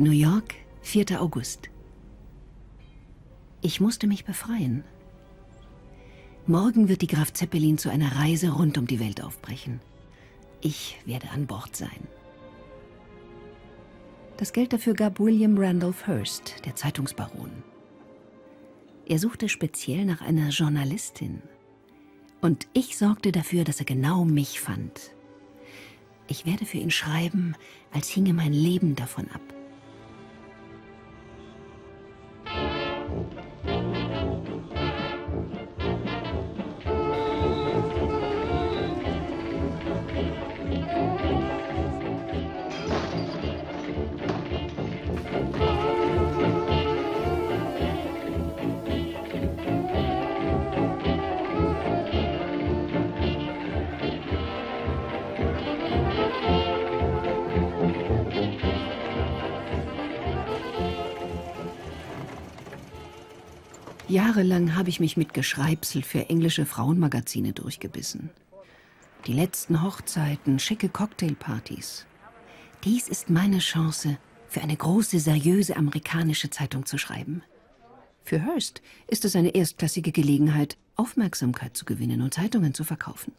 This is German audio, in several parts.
New York, 4. August. Ich musste mich befreien. Morgen wird die Graf Zeppelin zu einer Reise rund um die Welt aufbrechen. Ich werde an Bord sein. Das Geld dafür gab William Randolph Hearst, der Zeitungsbaron. Er suchte speziell nach einer Journalistin. Und ich sorgte dafür, dass er genau mich fand. Ich werde für ihn schreiben, als hinge mein Leben davon ab. Jahrelang habe ich mich mit Geschreibsel für englische Frauenmagazine durchgebissen. Die letzten Hochzeiten, schicke Cocktailpartys. Dies ist meine Chance, für eine große, seriöse amerikanische Zeitung zu schreiben. Für Hearst ist es eine erstklassige Gelegenheit, Aufmerksamkeit zu gewinnen und Zeitungen zu verkaufen.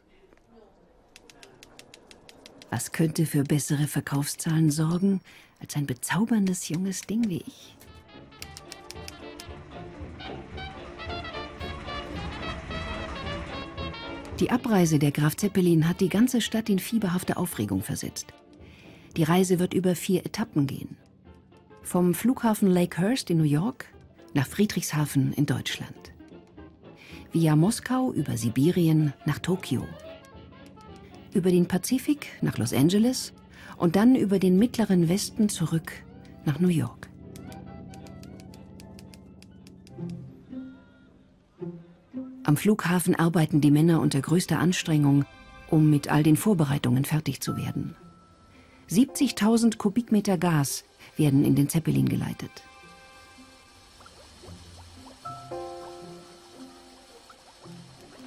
Was könnte für bessere Verkaufszahlen sorgen als ein bezauberndes junges Ding wie ich? Die Abreise der Graf Zeppelin hat die ganze Stadt in fieberhafte Aufregung versetzt. Die Reise wird über vier Etappen gehen. Vom Flughafen Lakehurst in New York nach Friedrichshafen in Deutschland. Via Moskau über Sibirien nach Tokio. Über den Pazifik nach Los Angeles und dann über den mittleren Westen zurück nach New York. Am Flughafen arbeiten die Männer unter größter Anstrengung, um mit all den Vorbereitungen fertig zu werden. 70.000 Kubikmeter Gas werden in den Zeppelin geleitet.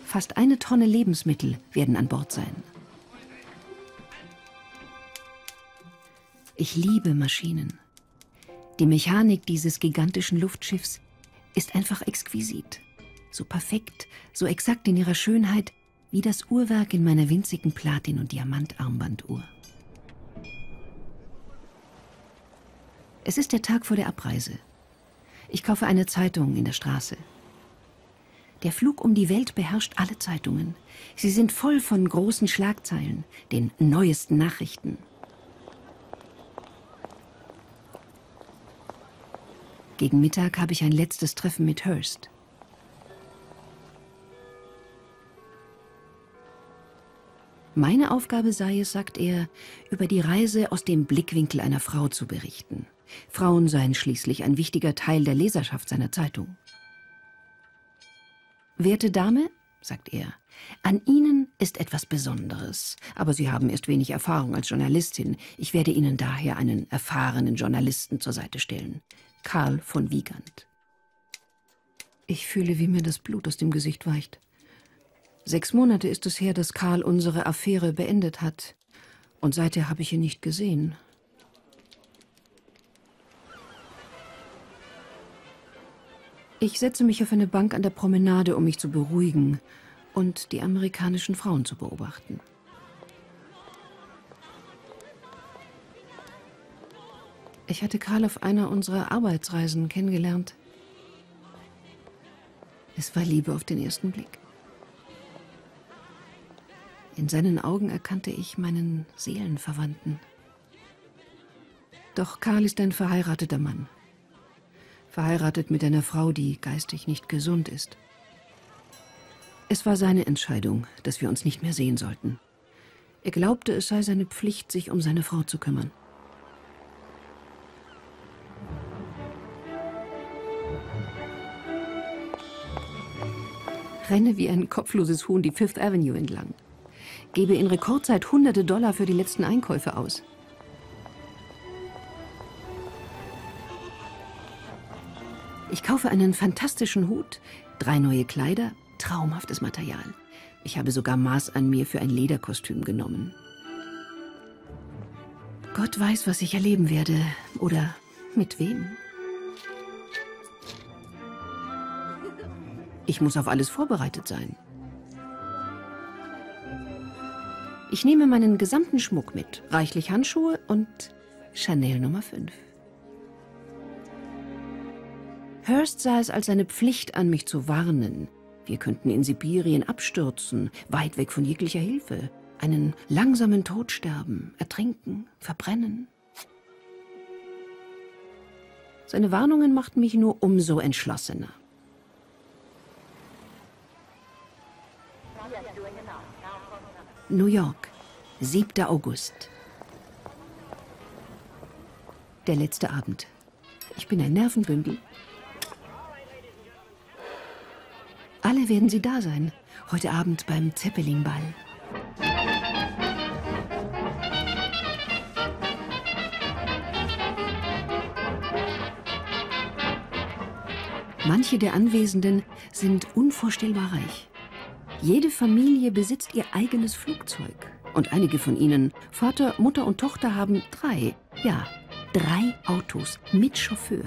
Fast eine Tonne Lebensmittel werden an Bord sein. Ich liebe Maschinen. Die Mechanik dieses gigantischen Luftschiffs ist einfach exquisit so perfekt, so exakt in ihrer Schönheit wie das Uhrwerk in meiner winzigen Platin- und Diamantarmbanduhr. Es ist der Tag vor der Abreise. Ich kaufe eine Zeitung in der Straße. Der Flug um die Welt beherrscht alle Zeitungen. Sie sind voll von großen Schlagzeilen, den neuesten Nachrichten. Gegen Mittag habe ich ein letztes Treffen mit Hearst. Meine Aufgabe sei es, sagt er, über die Reise aus dem Blickwinkel einer Frau zu berichten. Frauen seien schließlich ein wichtiger Teil der Leserschaft seiner Zeitung. Werte Dame, sagt er, an Ihnen ist etwas Besonderes, aber Sie haben erst wenig Erfahrung als Journalistin. Ich werde Ihnen daher einen erfahrenen Journalisten zur Seite stellen. Karl von Wiegand. Ich fühle, wie mir das Blut aus dem Gesicht weicht. Sechs Monate ist es her, dass Karl unsere Affäre beendet hat. Und seither habe ich ihn nicht gesehen. Ich setze mich auf eine Bank an der Promenade, um mich zu beruhigen und die amerikanischen Frauen zu beobachten. Ich hatte Karl auf einer unserer Arbeitsreisen kennengelernt. Es war Liebe auf den ersten Blick. In seinen Augen erkannte ich meinen Seelenverwandten. Doch Karl ist ein verheirateter Mann. Verheiratet mit einer Frau, die geistig nicht gesund ist. Es war seine Entscheidung, dass wir uns nicht mehr sehen sollten. Er glaubte, es sei seine Pflicht, sich um seine Frau zu kümmern. Renne wie ein kopfloses Huhn die Fifth Avenue entlang gebe in Rekordzeit hunderte Dollar für die letzten Einkäufe aus. Ich kaufe einen fantastischen Hut, drei neue Kleider, traumhaftes Material. Ich habe sogar Maß an mir für ein Lederkostüm genommen. Gott weiß, was ich erleben werde oder Mit wem? Ich muss auf alles vorbereitet sein. Ich nehme meinen gesamten Schmuck mit, reichlich Handschuhe und Chanel Nummer 5. Hurst sah es als seine Pflicht an, mich zu warnen. Wir könnten in Sibirien abstürzen, weit weg von jeglicher Hilfe, einen langsamen Tod sterben, ertrinken, verbrennen. Seine Warnungen machten mich nur umso entschlossener. New York, 7. August. Der letzte Abend. Ich bin ein Nervenbündel. Alle werden Sie da sein. Heute Abend beim Zeppelin-Ball. Manche der Anwesenden sind unvorstellbar reich. Jede Familie besitzt ihr eigenes Flugzeug. Und einige von ihnen, Vater, Mutter und Tochter, haben drei, ja, drei Autos mit Chauffeur.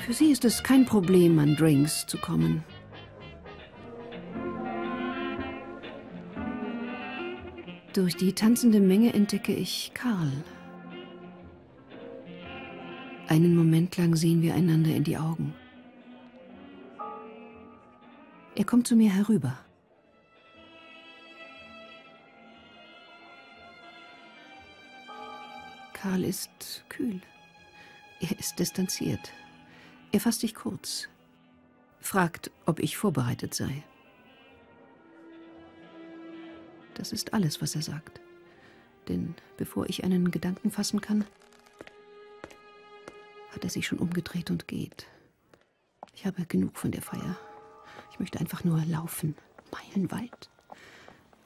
Für sie ist es kein Problem, an Drinks zu kommen. Durch die tanzende Menge entdecke ich Karl. Einen Moment lang sehen wir einander in die Augen. Er kommt zu mir herüber. Karl ist kühl. Er ist distanziert. Er fasst sich kurz. Fragt, ob ich vorbereitet sei. Das ist alles, was er sagt. Denn bevor ich einen Gedanken fassen kann, hat er sich schon umgedreht und geht. Ich habe genug von der Feier. Ich möchte einfach nur laufen, meilenweit.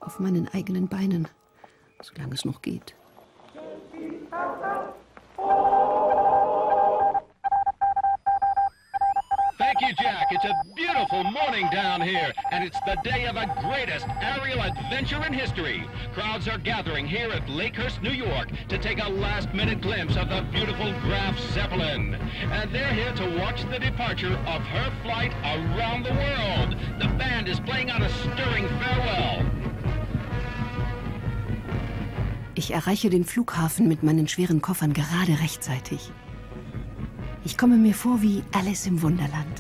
Auf meinen eigenen Beinen, solange es noch geht. It's a beautiful morning down here, and it's the day of the greatest aerial adventure in history. Crowds are gathering here at Lakehurst, New York, to take a last-minute glimpse of the beautiful Graf Zeppelin. And they're here to watch the departure of her flight around the world. The band is playing out a stirring farewell. Ich erreiche den Flughafen mit meinen schweren Koffern gerade rechtzeitig. Ich komme mir vor wie Alice im Wunderland.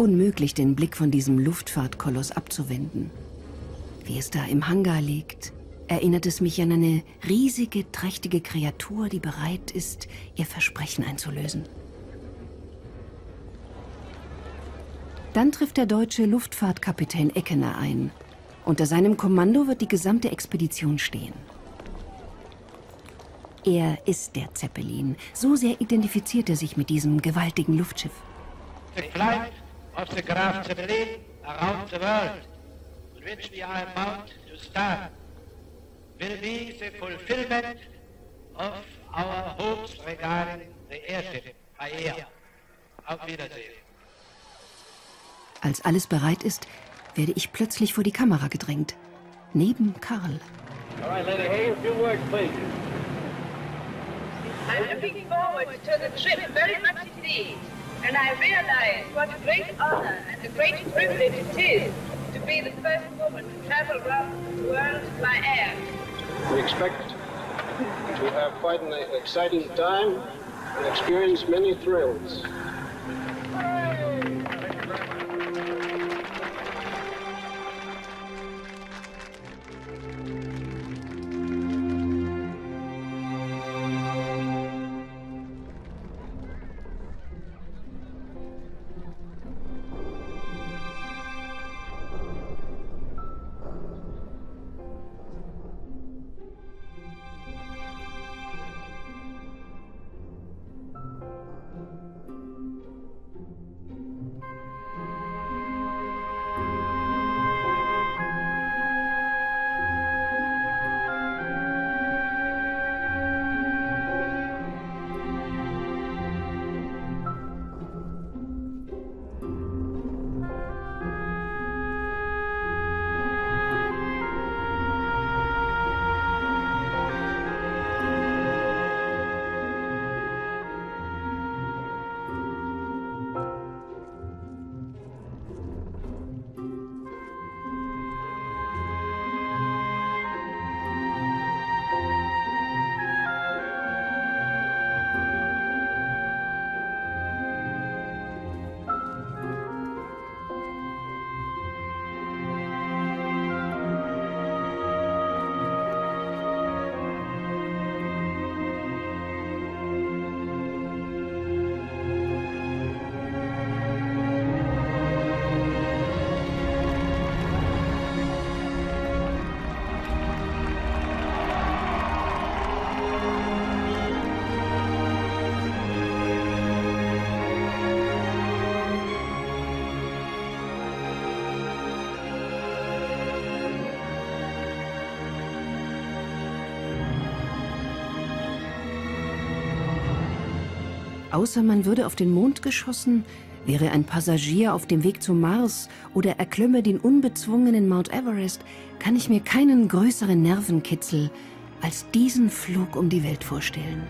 Unmöglich, den Blick von diesem Luftfahrtkoloss abzuwenden. Wie es da im Hangar liegt, erinnert es mich an eine riesige, trächtige Kreatur, die bereit ist, ihr Versprechen einzulösen. Dann trifft der deutsche Luftfahrtkapitän Eckener ein. Unter seinem Kommando wird die gesamte Expedition stehen. Er ist der Zeppelin. So sehr identifiziert er sich mit diesem gewaltigen Luftschiff. Of the Graf Zeppelin around the world, on which we are about to start, will be the fulfillment of our hopes regarding the airship AER. Auf Wiedersehen. Als alles bereit ist, werde ich plötzlich vor die Kamera gedrängt. Neben Karl. All right, Lady Hayes, few words, please. I'm looking forward to the trip very much indeed, and I realize what a great honor and a great privilege it is to be the first woman to travel around the world by air. We expect to have quite an exciting time and experience many thrills. Außer man würde auf den Mond geschossen, wäre ein Passagier auf dem Weg zum Mars oder erklömme den unbezwungenen Mount Everest, kann ich mir keinen größeren Nervenkitzel als diesen Flug um die Welt vorstellen.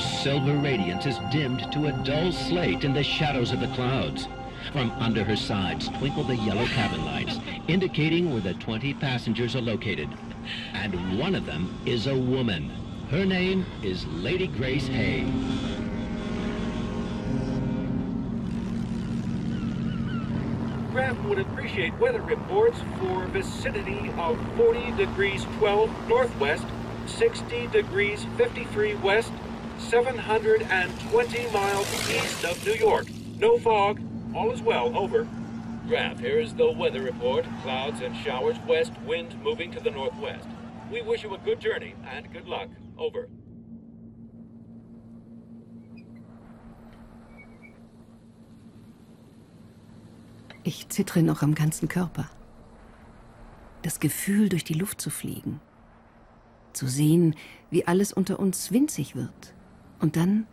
Her silver radiance is dimmed to a dull slate in the shadows of the clouds. From under her sides twinkle the yellow cabin lights, indicating where the 20 passengers are located. And one of them is a woman. Her name is Lady Grace Hay. Craft would appreciate weather reports for vicinity of 40 degrees 12 northwest, 60 degrees 53 west, 720 miles east of New York. No fog. All is well. Over. Graf, here is the weather report. Clouds and showers west, wind moving to the northwest. We wish you a good journey and good luck. Over. Ich zittere noch am ganzen Körper. Das Gefühl, durch die Luft zu fliegen. Zu sehen, wie alles unter uns winzig wird. Und dann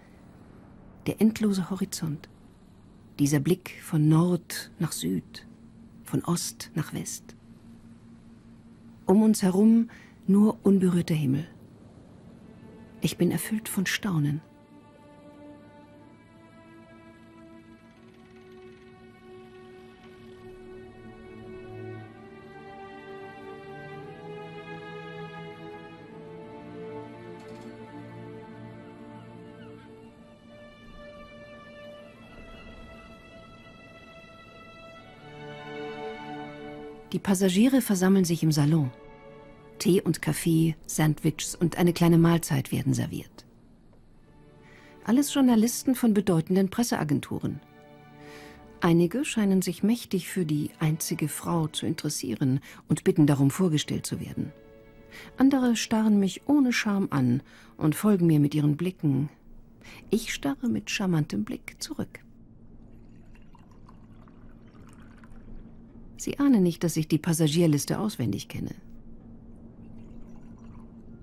der endlose Horizont. Dieser Blick von Nord nach Süd, von Ost nach West. Um uns herum nur unberührter Himmel. Ich bin erfüllt von Staunen. Die Passagiere versammeln sich im Salon. Tee und Kaffee, Sandwiches und eine kleine Mahlzeit werden serviert. Alles Journalisten von bedeutenden Presseagenturen. Einige scheinen sich mächtig für die einzige Frau zu interessieren und bitten darum, vorgestellt zu werden. Andere starren mich ohne Scham an und folgen mir mit ihren Blicken. Ich starre mit charmantem Blick zurück. Sie ahnen nicht, dass ich die Passagierliste auswendig kenne.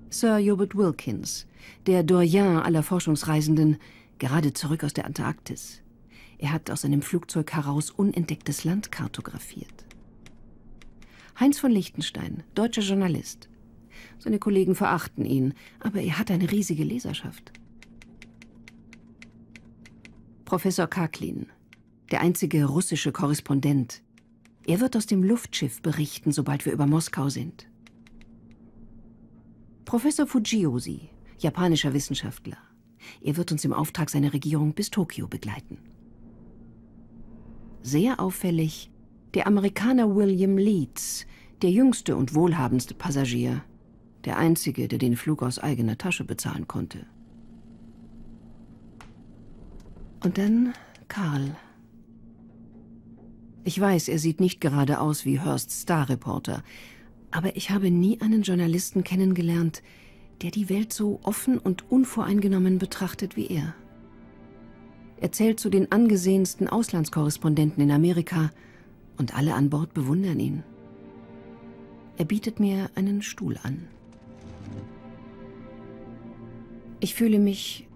Sir Hubert Wilkins, der Doyen aller Forschungsreisenden, gerade zurück aus der Antarktis. Er hat aus seinem Flugzeug heraus unentdecktes Land kartografiert. Heinz von Liechtenstein, deutscher Journalist. Seine Kollegen verachten ihn, aber er hat eine riesige Leserschaft. Professor Karklin, der einzige russische Korrespondent, er wird aus dem Luftschiff berichten, sobald wir über Moskau sind. Professor Fujiosi, japanischer Wissenschaftler. Er wird uns im Auftrag seiner Regierung bis Tokio begleiten. Sehr auffällig der Amerikaner William Leeds, der jüngste und wohlhabendste Passagier, der einzige, der den Flug aus eigener Tasche bezahlen konnte. Und dann Karl. Ich weiß, er sieht nicht gerade aus wie Hursts Star-Reporter, aber ich habe nie einen Journalisten kennengelernt, der die Welt so offen und unvoreingenommen betrachtet wie er. Er zählt zu den angesehensten Auslandskorrespondenten in Amerika und alle an Bord bewundern ihn. Er bietet mir einen Stuhl an. Ich fühle mich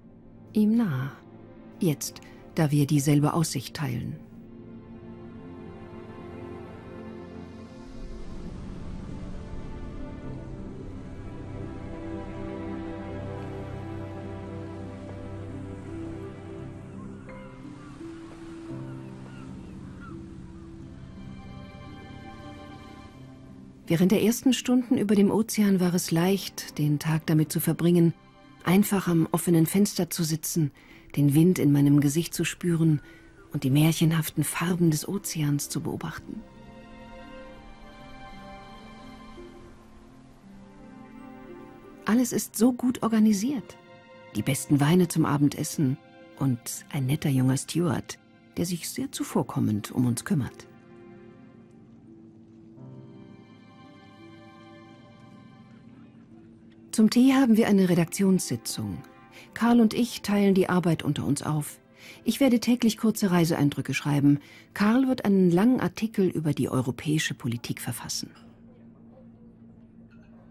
ihm nah, jetzt, da wir dieselbe Aussicht teilen. Während der ersten Stunden über dem Ozean war es leicht, den Tag damit zu verbringen, einfach am offenen Fenster zu sitzen, den Wind in meinem Gesicht zu spüren und die märchenhaften Farben des Ozeans zu beobachten. Alles ist so gut organisiert. Die besten Weine zum Abendessen und ein netter junger Steward, der sich sehr zuvorkommend um uns kümmert. Zum Tee haben wir eine Redaktionssitzung. Karl und ich teilen die Arbeit unter uns auf. Ich werde täglich kurze Reiseeindrücke schreiben. Karl wird einen langen Artikel über die europäische Politik verfassen.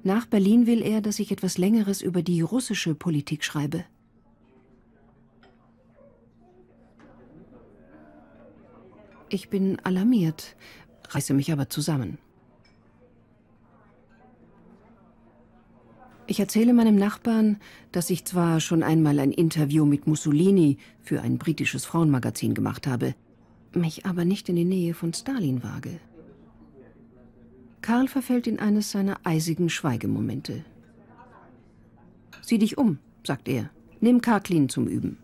Nach Berlin will er, dass ich etwas Längeres über die russische Politik schreibe. Ich bin alarmiert, reiße mich aber zusammen. Ich erzähle meinem Nachbarn, dass ich zwar schon einmal ein Interview mit Mussolini für ein britisches Frauenmagazin gemacht habe, mich aber nicht in die Nähe von Stalin wage. Karl verfällt in eines seiner eisigen Schweigemomente. Sieh dich um, sagt er. Nimm Karklin zum Üben.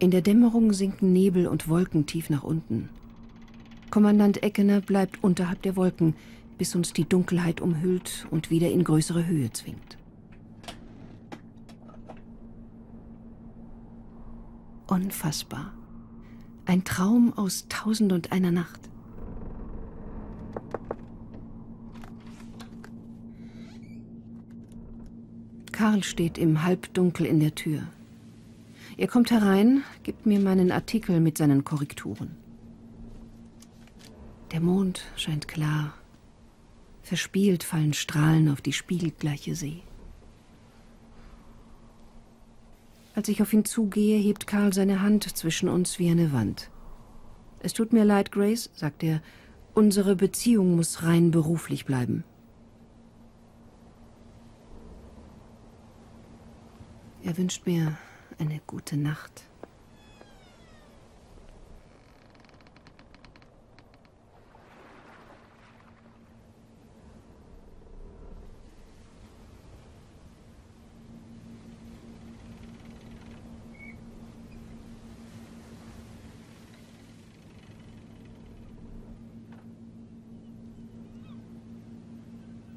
In der Dämmerung sinken Nebel und Wolken tief nach unten. Kommandant Eckener bleibt unterhalb der Wolken, bis uns die Dunkelheit umhüllt und wieder in größere Höhe zwingt. Unfassbar. Ein Traum aus Tausend und einer Nacht. Karl steht im Halbdunkel in der Tür. Er kommt herein, gibt mir meinen Artikel mit seinen Korrekturen. Der Mond scheint klar. Verspielt fallen Strahlen auf die spiegelgleiche See. Als ich auf ihn zugehe, hebt Karl seine Hand zwischen uns wie eine Wand. Es tut mir leid, Grace, sagt er, unsere Beziehung muss rein beruflich bleiben. Er wünscht mir eine gute Nacht.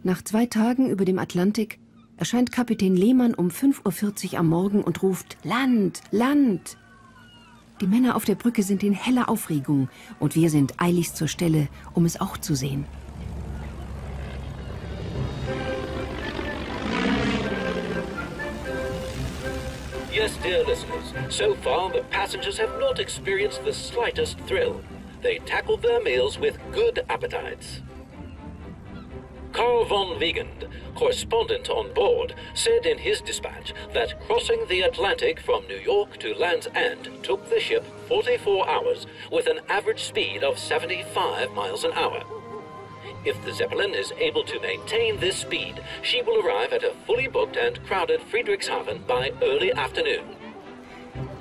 Nach zwei Tagen über dem Atlantik erscheint Kapitän Lehmann um 5.40 Uhr am Morgen und ruft Land, Land. Die Männer auf der Brücke sind in heller Aufregung und wir sind eiligst zur Stelle, um es auch zu sehen. Yes, dear listeners, so far the passengers have not experienced the slightest thrill. They tackled their meals with good appetites. Carl von Wiegand, correspondent on board, said in his dispatch that crossing the Atlantic from New York to Land's End took the ship 44 hours with an average speed of 75 miles an hour. If the Zeppelin is able to maintain this speed, she will arrive at a fully booked and crowded Friedrichshafen by early afternoon.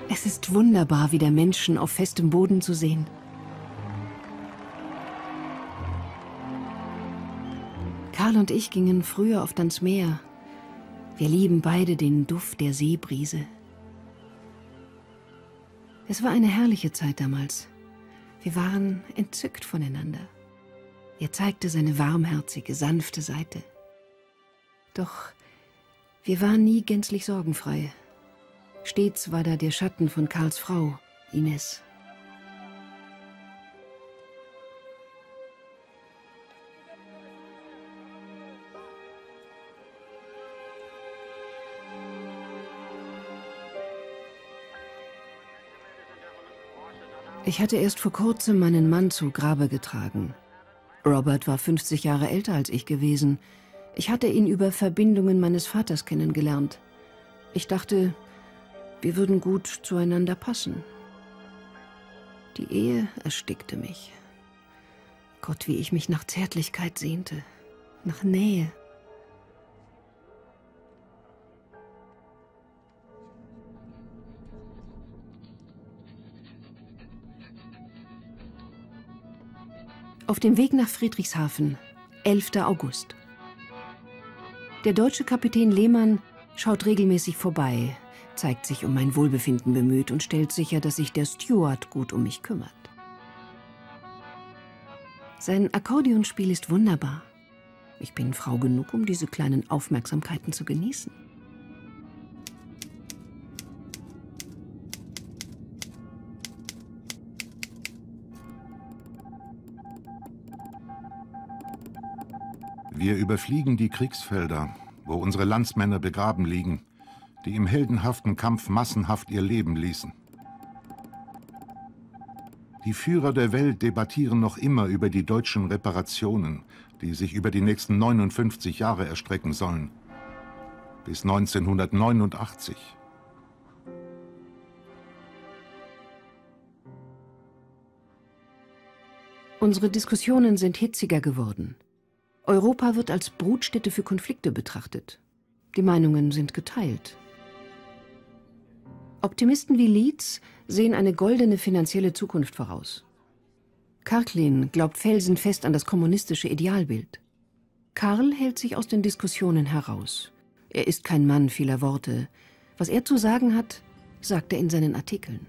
Es ist wunderbar, wieder Menschen auf festem Boden zu sehen. Karl und ich gingen früher oft ans Meer. Wir lieben beide den Duft der Seebrise. Es war eine herrliche Zeit damals. Wir waren entzückt voneinander. Er zeigte seine warmherzige, sanfte Seite. Doch wir waren nie gänzlich sorgenfrei. Stets war da der Schatten von Karls Frau, Ines. Ich hatte erst vor kurzem meinen Mann zu Grabe getragen. Robert war 50 Jahre älter als ich gewesen. Ich hatte ihn über Verbindungen meines Vaters kennengelernt. Ich dachte, wir würden gut zueinander passen. Die Ehe erstickte mich. Gott, wie ich mich nach Zärtlichkeit sehnte, nach Nähe. Auf dem Weg nach Friedrichshafen, 11. August. Der deutsche Kapitän Lehmann schaut regelmäßig vorbei, zeigt sich um mein Wohlbefinden bemüht und stellt sicher, dass sich der Steward gut um mich kümmert. Sein Akkordeonspiel ist wunderbar. Ich bin Frau genug, um diese kleinen Aufmerksamkeiten zu genießen. Wir überfliegen die Kriegsfelder, wo unsere Landsmänner begraben liegen, die im heldenhaften Kampf massenhaft ihr Leben ließen. Die Führer der Welt debattieren noch immer über die deutschen Reparationen, die sich über die nächsten 59 Jahre erstrecken sollen. Bis 1989. Unsere Diskussionen sind hitziger geworden. Europa wird als Brutstätte für Konflikte betrachtet. Die Meinungen sind geteilt. Optimisten wie Leeds sehen eine goldene finanzielle Zukunft voraus. Karklin glaubt felsenfest an das kommunistische Idealbild. Karl hält sich aus den Diskussionen heraus. Er ist kein Mann vieler Worte. Was er zu sagen hat, sagt er in seinen Artikeln.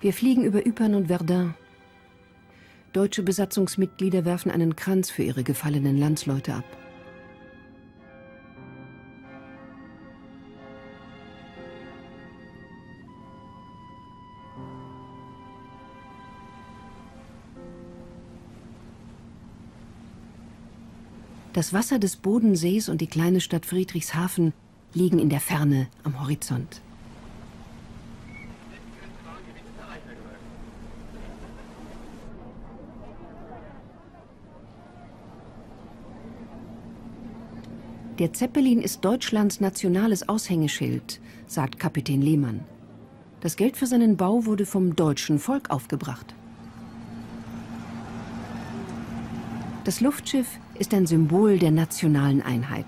Wir fliegen über Ypern und Verdun. Deutsche Besatzungsmitglieder werfen einen Kranz für ihre gefallenen Landsleute ab. Das Wasser des Bodensees und die kleine Stadt Friedrichshafen liegen in der Ferne am Horizont. Der Zeppelin ist Deutschlands nationales Aushängeschild, sagt Kapitän Lehmann. Das Geld für seinen Bau wurde vom deutschen Volk aufgebracht. Das Luftschiff ist ein Symbol der nationalen Einheit.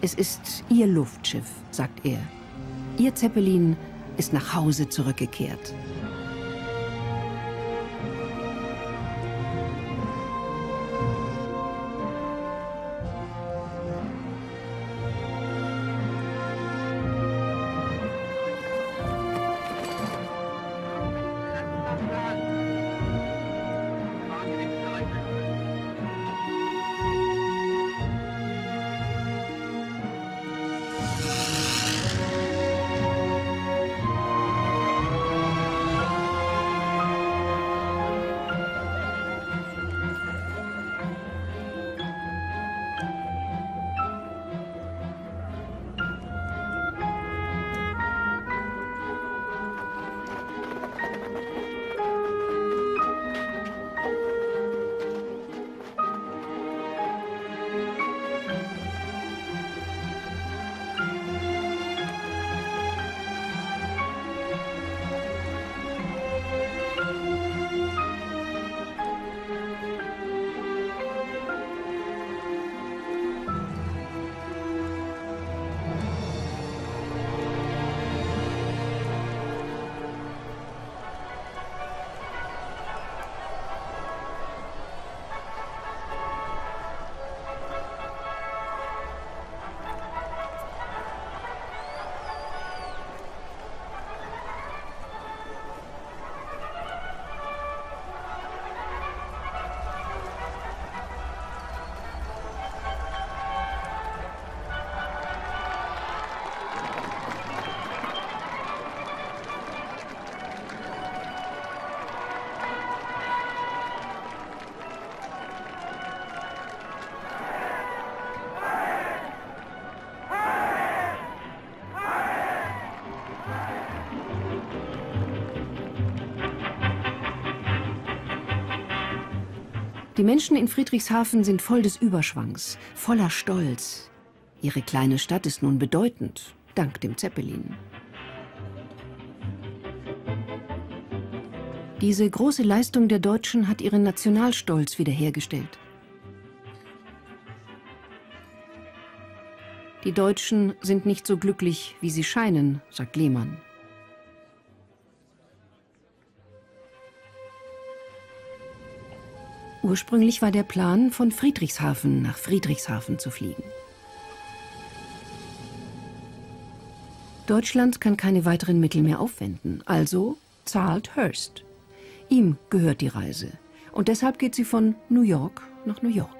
Es ist Ihr Luftschiff, sagt er. Ihr Zeppelin ist nach Hause zurückgekehrt. Die Menschen in Friedrichshafen sind voll des Überschwangs, voller Stolz. Ihre kleine Stadt ist nun bedeutend, dank dem Zeppelin. Diese große Leistung der Deutschen hat ihren Nationalstolz wiederhergestellt. Die Deutschen sind nicht so glücklich, wie sie scheinen, sagt Lehmann. Ursprünglich war der Plan, von Friedrichshafen nach Friedrichshafen zu fliegen. Deutschland kann keine weiteren Mittel mehr aufwenden, also zahlt Hearst. Ihm gehört die Reise. Und deshalb geht sie von New York nach New York.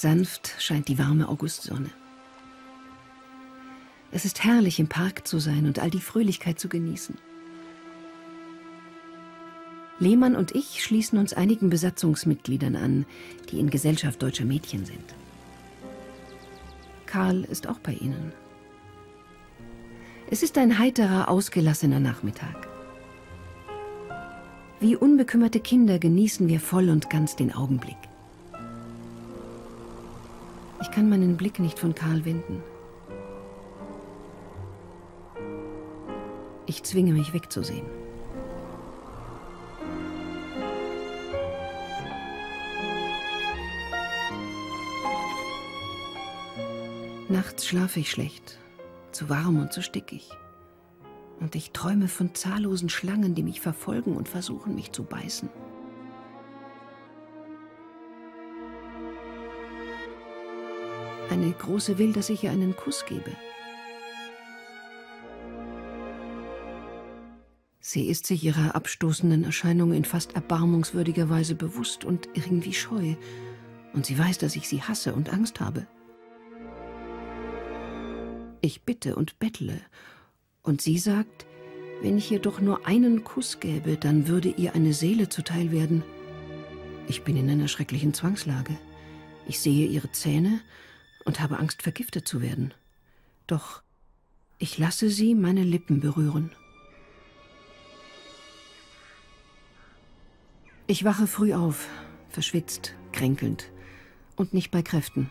Sanft scheint die warme Augustsonne. Es ist herrlich, im Park zu sein und all die Fröhlichkeit zu genießen. Lehmann und ich schließen uns einigen Besatzungsmitgliedern an, die in Gesellschaft deutscher Mädchen sind. Karl ist auch bei ihnen. Es ist ein heiterer, ausgelassener Nachmittag. Wie unbekümmerte Kinder genießen wir voll und ganz den Augenblick. Ich kann meinen Blick nicht von Karl wenden. Ich zwinge mich wegzusehen. Nachts schlafe ich schlecht, zu warm und zu stickig. Und ich träume von zahllosen Schlangen, die mich verfolgen und versuchen, mich zu beißen. Eine große will, dass ich ihr einen Kuss gebe. Sie ist sich ihrer abstoßenden Erscheinung in fast erbarmungswürdiger Weise bewusst und irgendwie scheu. Und sie weiß, dass ich sie hasse und Angst habe. Ich bitte und bettle. Und sie sagt, wenn ich ihr doch nur einen Kuss gäbe, dann würde ihr eine Seele zuteil werden. Ich bin in einer schrecklichen Zwangslage. Ich sehe ihre Zähne und habe Angst, vergiftet zu werden. Doch ich lasse sie meine Lippen berühren. Ich wache früh auf, verschwitzt, kränkelnd und nicht bei Kräften.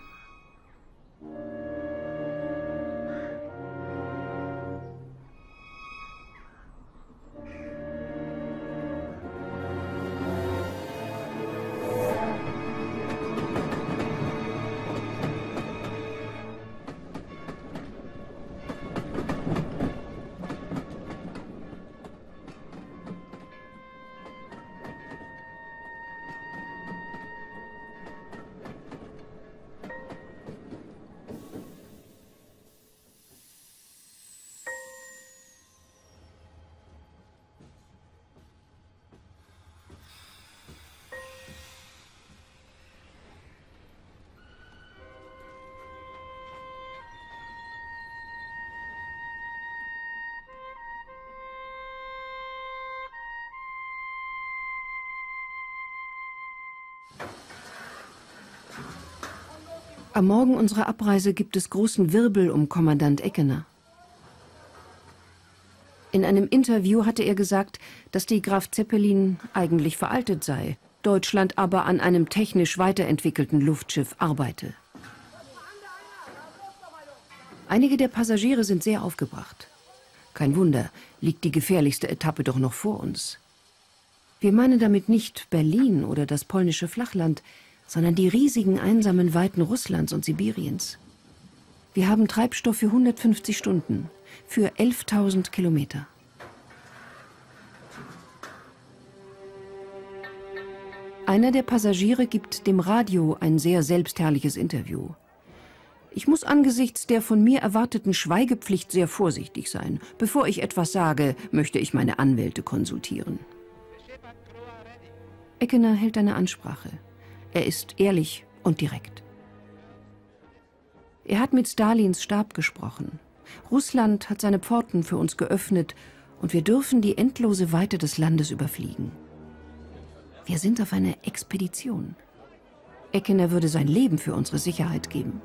Am Morgen unserer Abreise gibt es großen Wirbel um Kommandant Eckener. In einem Interview hatte er gesagt, dass die Graf Zeppelin eigentlich veraltet sei, Deutschland aber an einem technisch weiterentwickelten Luftschiff arbeite. Einige der Passagiere sind sehr aufgebracht. Kein Wunder, liegt die gefährlichste Etappe doch noch vor uns. Wir meinen damit nicht Berlin oder das polnische Flachland, sondern die riesigen einsamen Weiten Russlands und Sibiriens. Wir haben Treibstoff für 150 Stunden, für 11.000 Kilometer. Einer der Passagiere gibt dem Radio ein sehr selbstherrliches Interview. Ich muss angesichts der von mir erwarteten Schweigepflicht sehr vorsichtig sein. Bevor ich etwas sage, möchte ich meine Anwälte konsultieren. Eckener hält eine Ansprache. Er ist ehrlich und direkt. Er hat mit Stalins Stab gesprochen. Russland hat seine Pforten für uns geöffnet und wir dürfen die endlose Weite des Landes überfliegen. Wir sind auf einer Expedition. Eckener würde sein Leben für unsere Sicherheit geben.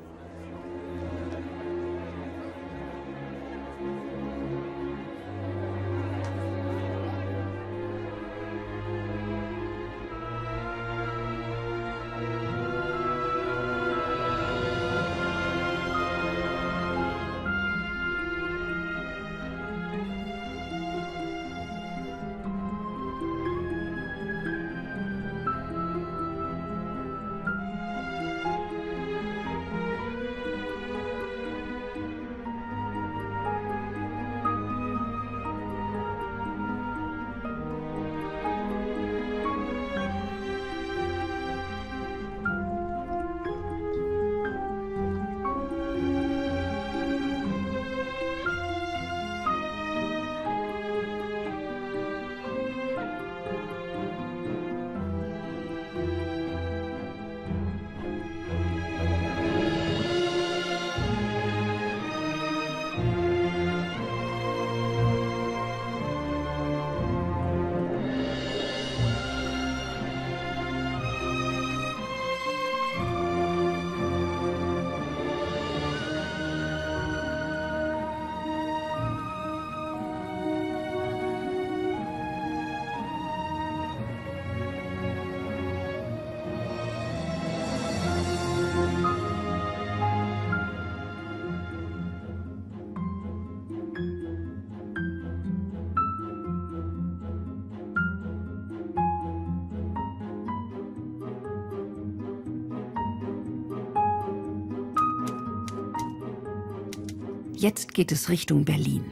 Jetzt geht es Richtung Berlin.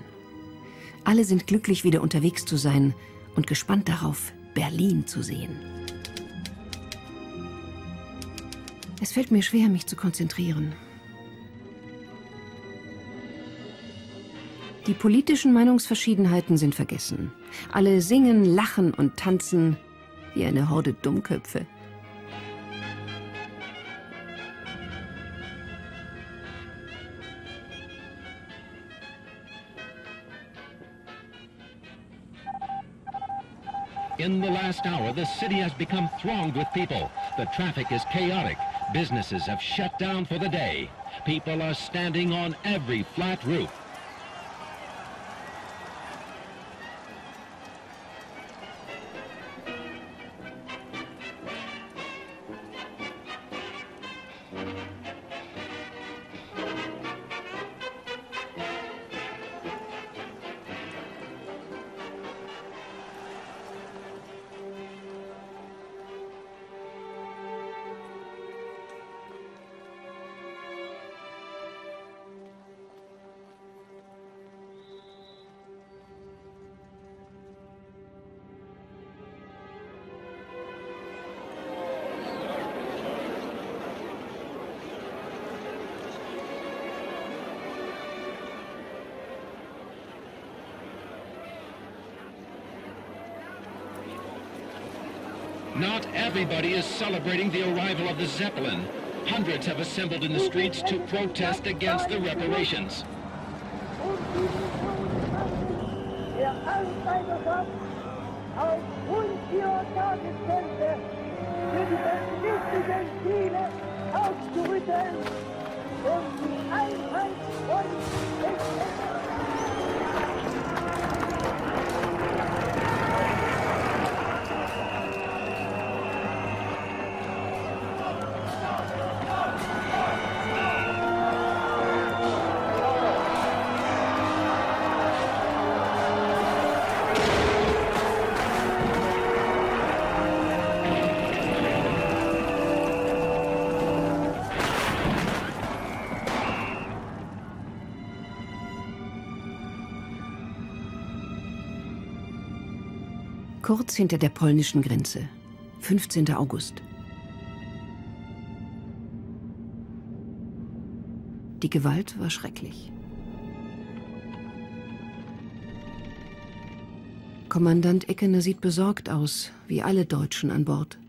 Alle sind glücklich, wieder unterwegs zu sein und gespannt darauf, Berlin zu sehen. Es fällt mir schwer, mich zu konzentrieren. Die politischen Meinungsverschiedenheiten sind vergessen. Alle singen, lachen und tanzen wie eine Horde Dummköpfe. In the last hour, the city has become thronged with people. The traffic is chaotic. Businesses have shut down for the day. People are standing on every flat roof. Not everybody is celebrating the arrival of the Zeppelin. Hundreds have assembled in the streets to protest against the reparations. Kurz hinter der polnischen Grenze. 15. August. Die Gewalt war schrecklich. Kommandant Eckener sieht besorgt aus, wie alle Deutschen an Bord.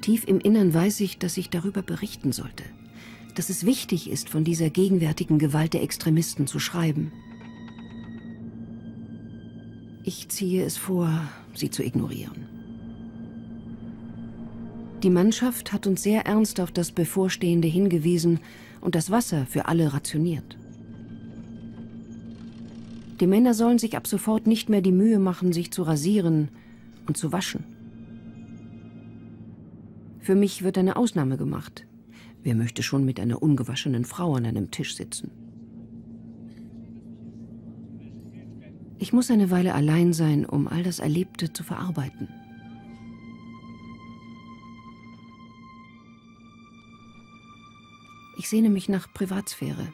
Tief im Innern weiß ich, dass ich darüber berichten sollte. Dass es wichtig ist, von dieser gegenwärtigen Gewalt der Extremisten zu schreiben. Ich ziehe es vor, sie zu ignorieren. Die Mannschaft hat uns sehr ernst auf das Bevorstehende hingewiesen und das Wasser für alle rationiert. Die Männer sollen sich ab sofort nicht mehr die Mühe machen, sich zu rasieren und zu waschen. Für mich wird eine Ausnahme gemacht. Wer möchte schon mit einer ungewaschenen Frau an einem Tisch sitzen? Ich muss eine Weile allein sein, um all das Erlebte zu verarbeiten. Ich sehne mich nach Privatsphäre,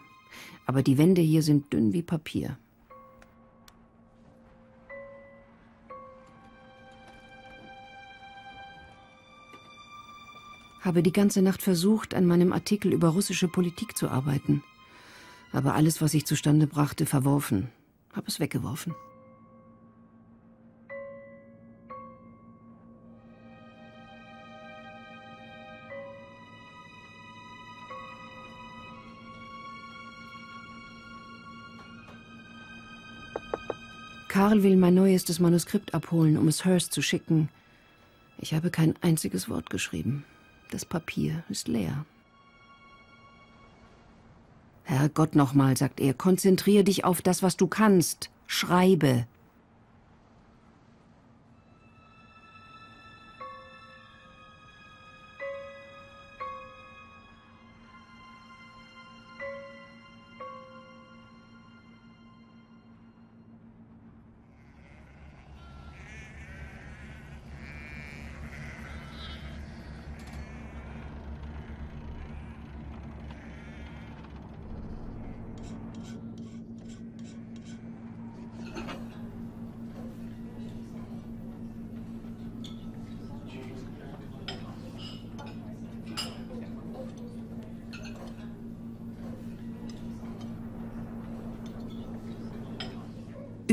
aber die Wände hier sind dünn wie Papier. Habe die ganze Nacht versucht, an meinem Artikel über russische Politik zu arbeiten, aber alles, was ich zustande brachte, verworfen habe es weggeworfen. Karl will mein neuestes Manuskript abholen, um es Hearst zu schicken. Ich habe kein einziges Wort geschrieben. Das Papier ist leer. Herrgott nochmal, sagt er, konzentriere dich auf das, was du kannst. Schreibe.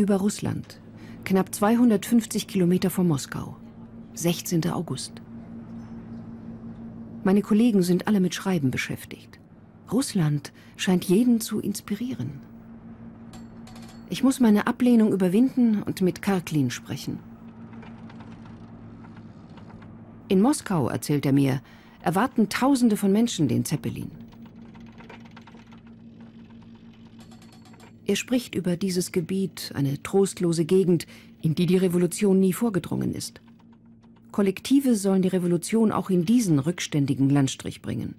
Über Russland, knapp 250 Kilometer von Moskau. 16. August. Meine Kollegen sind alle mit Schreiben beschäftigt. Russland scheint jeden zu inspirieren. Ich muss meine Ablehnung überwinden und mit Karklin sprechen. In Moskau, erzählt er mir, erwarten Tausende von Menschen den Zeppelin. Er spricht über dieses Gebiet, eine trostlose Gegend, in die die Revolution nie vorgedrungen ist. Kollektive sollen die Revolution auch in diesen rückständigen Landstrich bringen.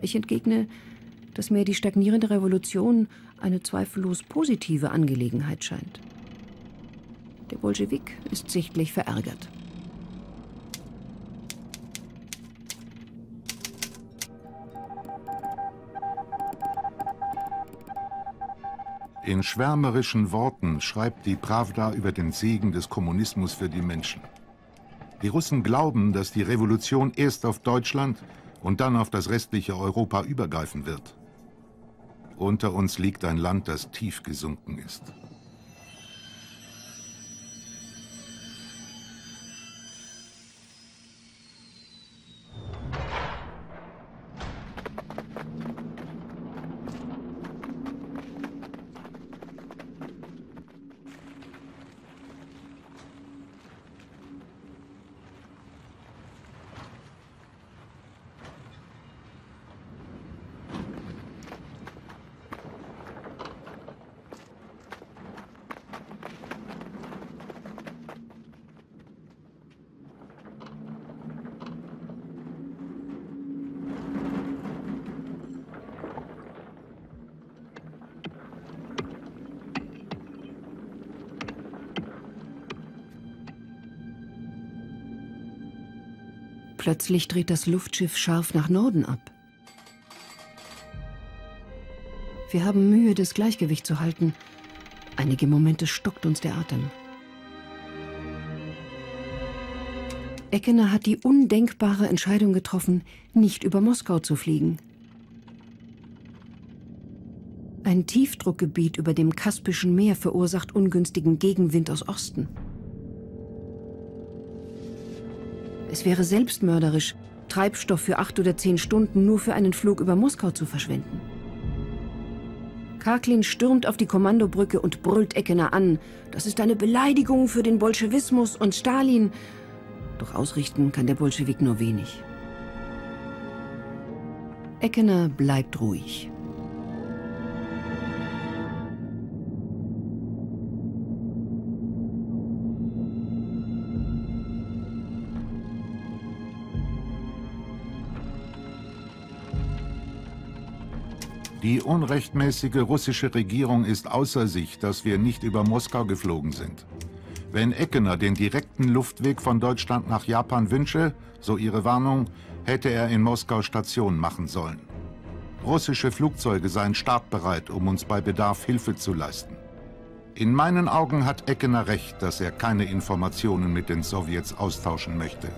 Ich entgegne, dass mir die stagnierende Revolution eine zweifellos positive Angelegenheit scheint. Der Bolschewik ist sichtlich verärgert. In schwärmerischen Worten schreibt die Pravda über den Segen des Kommunismus für die Menschen. Die Russen glauben, dass die Revolution erst auf Deutschland und dann auf das restliche Europa übergreifen wird. Unter uns liegt ein Land, das tief gesunken ist. Plötzlich dreht das Luftschiff scharf nach Norden ab. Wir haben Mühe, das Gleichgewicht zu halten. Einige Momente stockt uns der Atem. Eckener hat die undenkbare Entscheidung getroffen, nicht über Moskau zu fliegen. Ein Tiefdruckgebiet über dem Kaspischen Meer verursacht ungünstigen Gegenwind aus Osten. Es wäre selbstmörderisch, Treibstoff für acht oder zehn Stunden nur für einen Flug über Moskau zu verschwenden. Karklin stürmt auf die Kommandobrücke und brüllt Eckener an. Das ist eine Beleidigung für den Bolschewismus und Stalin. Doch ausrichten kann der Bolschewik nur wenig. Eckener bleibt ruhig. Die unrechtmäßige russische Regierung ist außer sich, dass wir nicht über Moskau geflogen sind. Wenn Eckener den direkten Luftweg von Deutschland nach Japan wünsche, so ihre Warnung, hätte er in Moskau Station machen sollen. Russische Flugzeuge seien startbereit, um uns bei Bedarf Hilfe zu leisten. In meinen Augen hat Eckener recht, dass er keine Informationen mit den Sowjets austauschen möchte.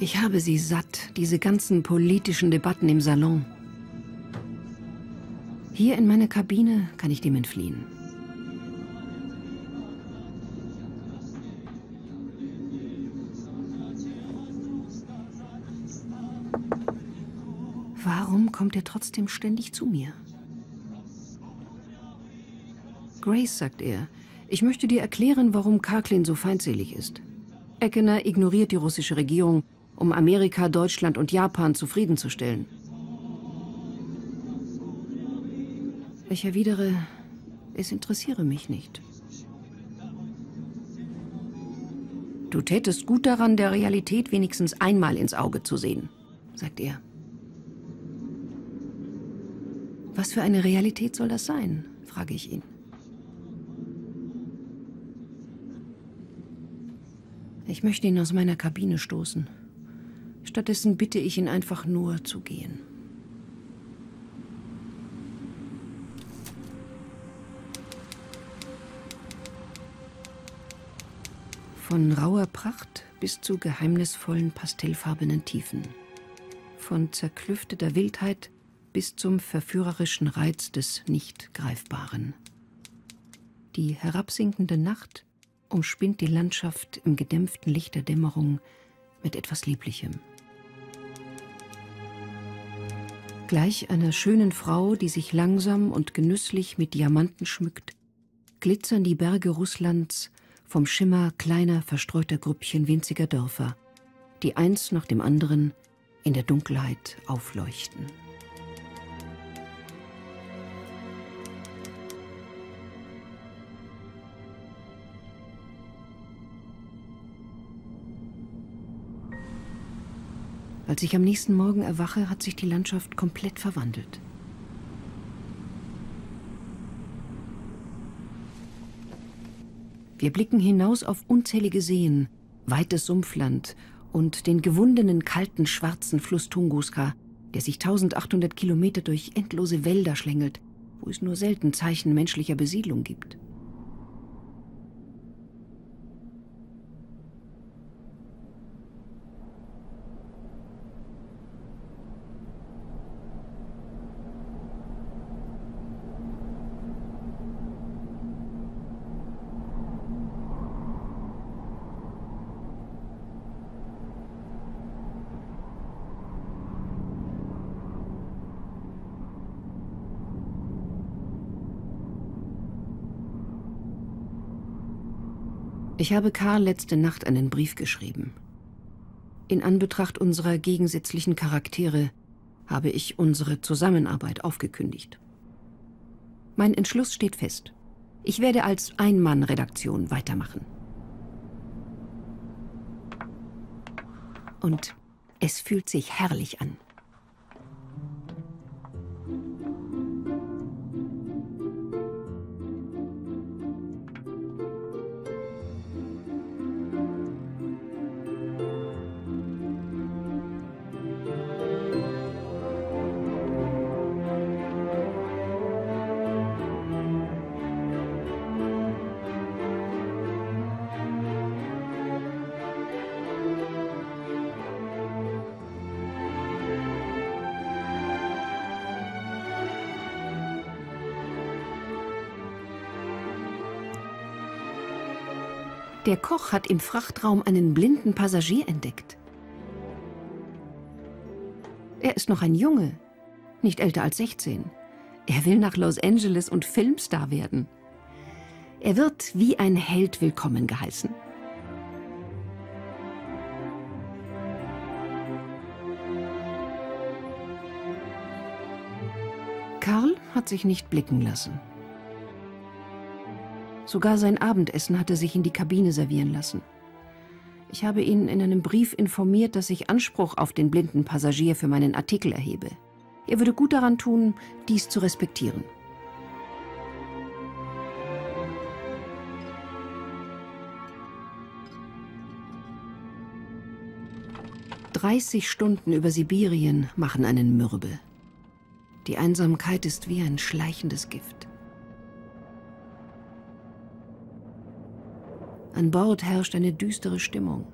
Ich habe sie satt, diese ganzen politischen Debatten im Salon. Hier in meiner Kabine kann ich dem entfliehen. Warum kommt er trotzdem ständig zu mir? Grace, sagt er, ich möchte dir erklären, warum Karklin so feindselig ist. Eckener ignoriert die russische Regierung um Amerika, Deutschland und Japan zufriedenzustellen. Ich erwidere, es interessiere mich nicht. Du tätest gut daran, der Realität wenigstens einmal ins Auge zu sehen, sagt er. Was für eine Realität soll das sein? frage ich ihn. Ich möchte ihn aus meiner Kabine stoßen. Stattdessen bitte ich ihn einfach nur zu gehen. Von rauer Pracht bis zu geheimnisvollen pastellfarbenen Tiefen. Von zerklüfteter Wildheit bis zum verführerischen Reiz des Nicht-Greifbaren. Die herabsinkende Nacht umspinnt die Landschaft im gedämpften Licht der Dämmerung mit etwas Lieblichem. Gleich einer schönen Frau, die sich langsam und genüsslich mit Diamanten schmückt, glitzern die Berge Russlands vom Schimmer kleiner, verstreuter Grüppchen winziger Dörfer, die eins nach dem anderen in der Dunkelheit aufleuchten. Als ich am nächsten Morgen erwache, hat sich die Landschaft komplett verwandelt. Wir blicken hinaus auf unzählige Seen, weites Sumpfland und den gewundenen, kalten, schwarzen Fluss Tunguska, der sich 1800 Kilometer durch endlose Wälder schlängelt, wo es nur selten Zeichen menschlicher Besiedlung gibt. Ich habe Karl letzte Nacht einen Brief geschrieben. In Anbetracht unserer gegensätzlichen Charaktere habe ich unsere Zusammenarbeit aufgekündigt. Mein Entschluss steht fest. Ich werde als Ein-Mann-Redaktion weitermachen. Und es fühlt sich herrlich an. Der Koch hat im Frachtraum einen blinden Passagier entdeckt. Er ist noch ein Junge, nicht älter als 16. Er will nach Los Angeles und Filmstar werden. Er wird wie ein Held willkommen geheißen. Karl hat sich nicht blicken lassen. Sogar sein Abendessen hat er sich in die Kabine servieren lassen. Ich habe ihn in einem Brief informiert, dass ich Anspruch auf den blinden Passagier für meinen Artikel erhebe. Er würde gut daran tun, dies zu respektieren. Dreißig Stunden über Sibirien machen einen mürbe. Die Einsamkeit ist wie ein schleichendes Gift. An Bord herrscht eine düstere Stimmung.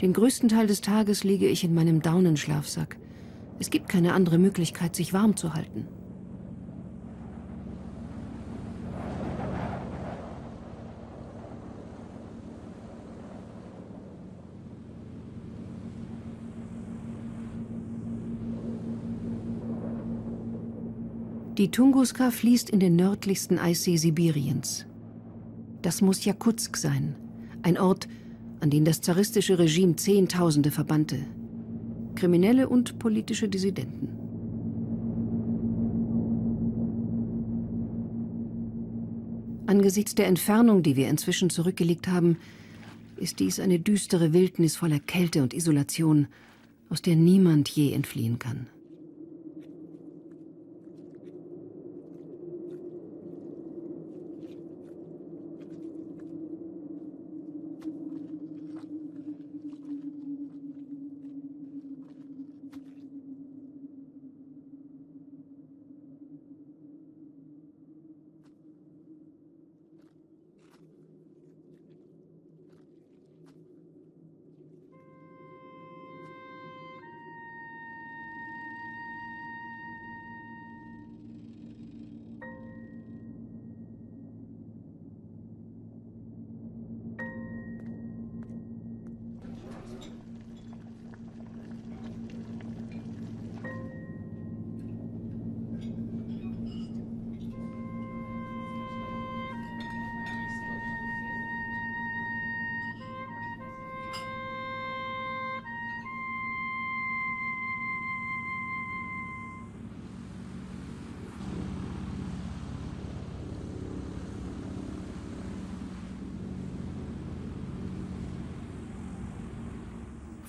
Den größten Teil des Tages liege ich in meinem Daunenschlafsack. Es gibt keine andere Möglichkeit, sich warm zu halten. Die Tunguska fließt in den nördlichsten Eissee Sibiriens. Das muss Jakutsk sein. Ein Ort, an den das zaristische Regime Zehntausende verbannte. Kriminelle und politische Dissidenten. Angesichts der Entfernung, die wir inzwischen zurückgelegt haben, ist dies eine düstere Wildnis voller Kälte und Isolation, aus der niemand je entfliehen kann.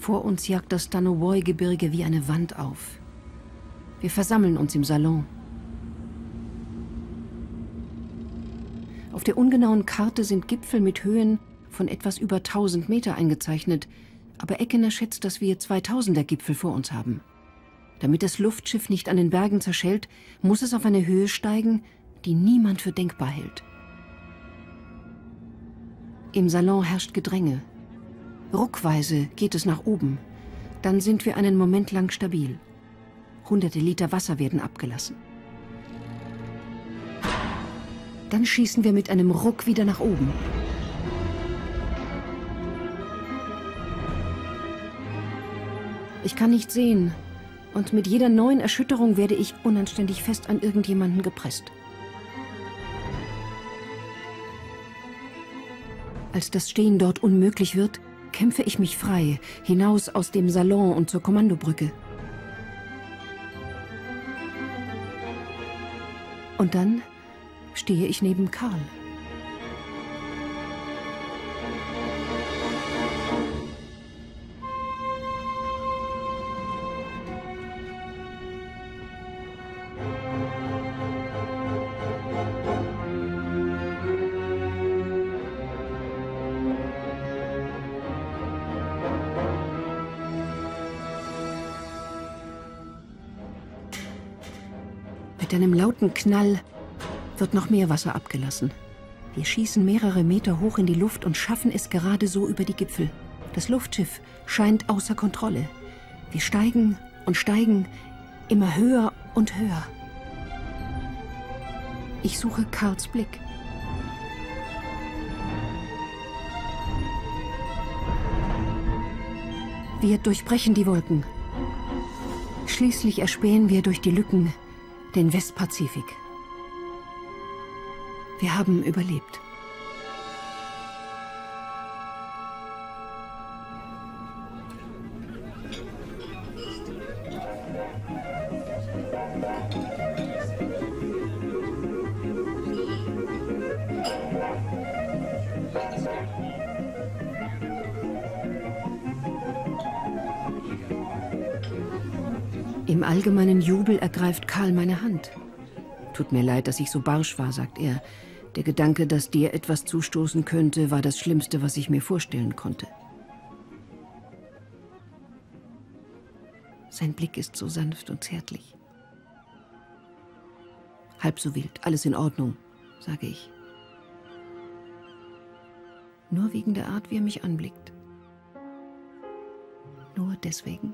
Vor uns jagt das Stanowoy-Gebirge wie eine Wand auf. Wir versammeln uns im Salon. Auf der ungenauen Karte sind Gipfel mit Höhen von etwas über 1000 Meter eingezeichnet, aber Eckener schätzt, dass wir 2000er Gipfel vor uns haben. Damit das Luftschiff nicht an den Bergen zerschellt, muss es auf eine Höhe steigen, die niemand für denkbar hält. Im Salon herrscht Gedränge. Ruckweise geht es nach oben. Dann sind wir einen Moment lang stabil. Hunderte Liter Wasser werden abgelassen. Dann schießen wir mit einem Ruck wieder nach oben. Ich kann nicht sehen, und mit jeder neuen Erschütterung werde ich unanständig fest an irgendjemanden gepresst. Als das Stehen dort unmöglich wird, kämpfe ich mich frei, hinaus aus dem Salon und zur Kommandobrücke. Und dann stehe ich neben Karl. Mit einem lauten Knall wird noch mehr Wasser abgelassen. Wir schießen mehrere Meter hoch in die Luft und schaffen es gerade so über die Gipfel. Das Luftschiff scheint außer Kontrolle. Wir steigen und steigen immer höher und höher. Ich suche Karls Blick. Wir durchbrechen die Wolken. Schließlich erspähen wir durch die Lücken den Westpazifik. Wir haben überlebt. Jubel ergreift Karl meine Hand. Tut mir leid, dass ich so barsch war, sagt er. Der Gedanke, dass dir etwas zustoßen könnte, war das Schlimmste, was ich mir vorstellen konnte. Sein Blick ist so sanft und zärtlich. Halb so wild, alles in Ordnung, sage ich. Nur wegen der Art, wie er mich anblickt. Nur deswegen.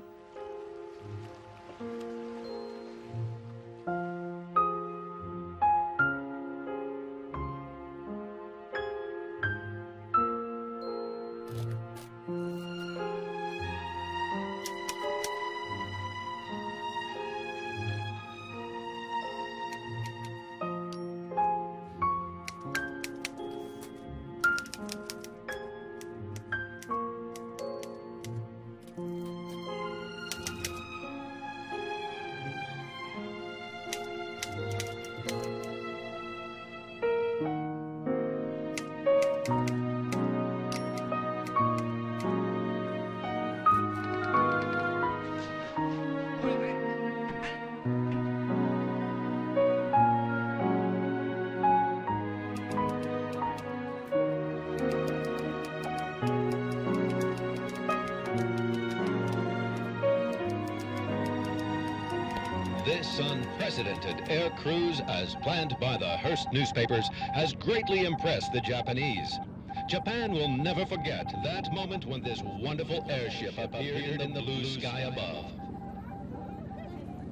Planned by the Hearst newspapers, has greatly impressed the Japanese. Japan will never forget that moment when this wonderful airship appeared in the blue sky above.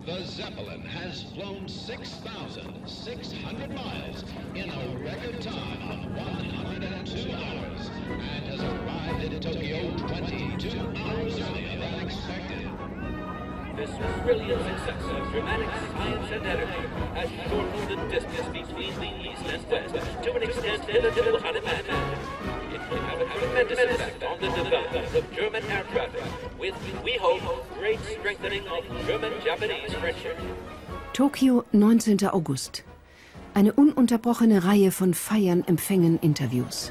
The Zeppelin has flown 6,600 miles in a record time of 102 hours and has arrived in Tokyo 22 hours earlier than expected. This brilliant success of dramatic science and energy has shortened the distance between the East and West to an extent hitherto unimagined. It will have a tremendous effect on the development of German air traffic, with, we hope, great strengthening of German-Japanese friendship. Tokio, 19. August. Eine ununterbrochene Reihe von Feiern, Empfängen, Interviews.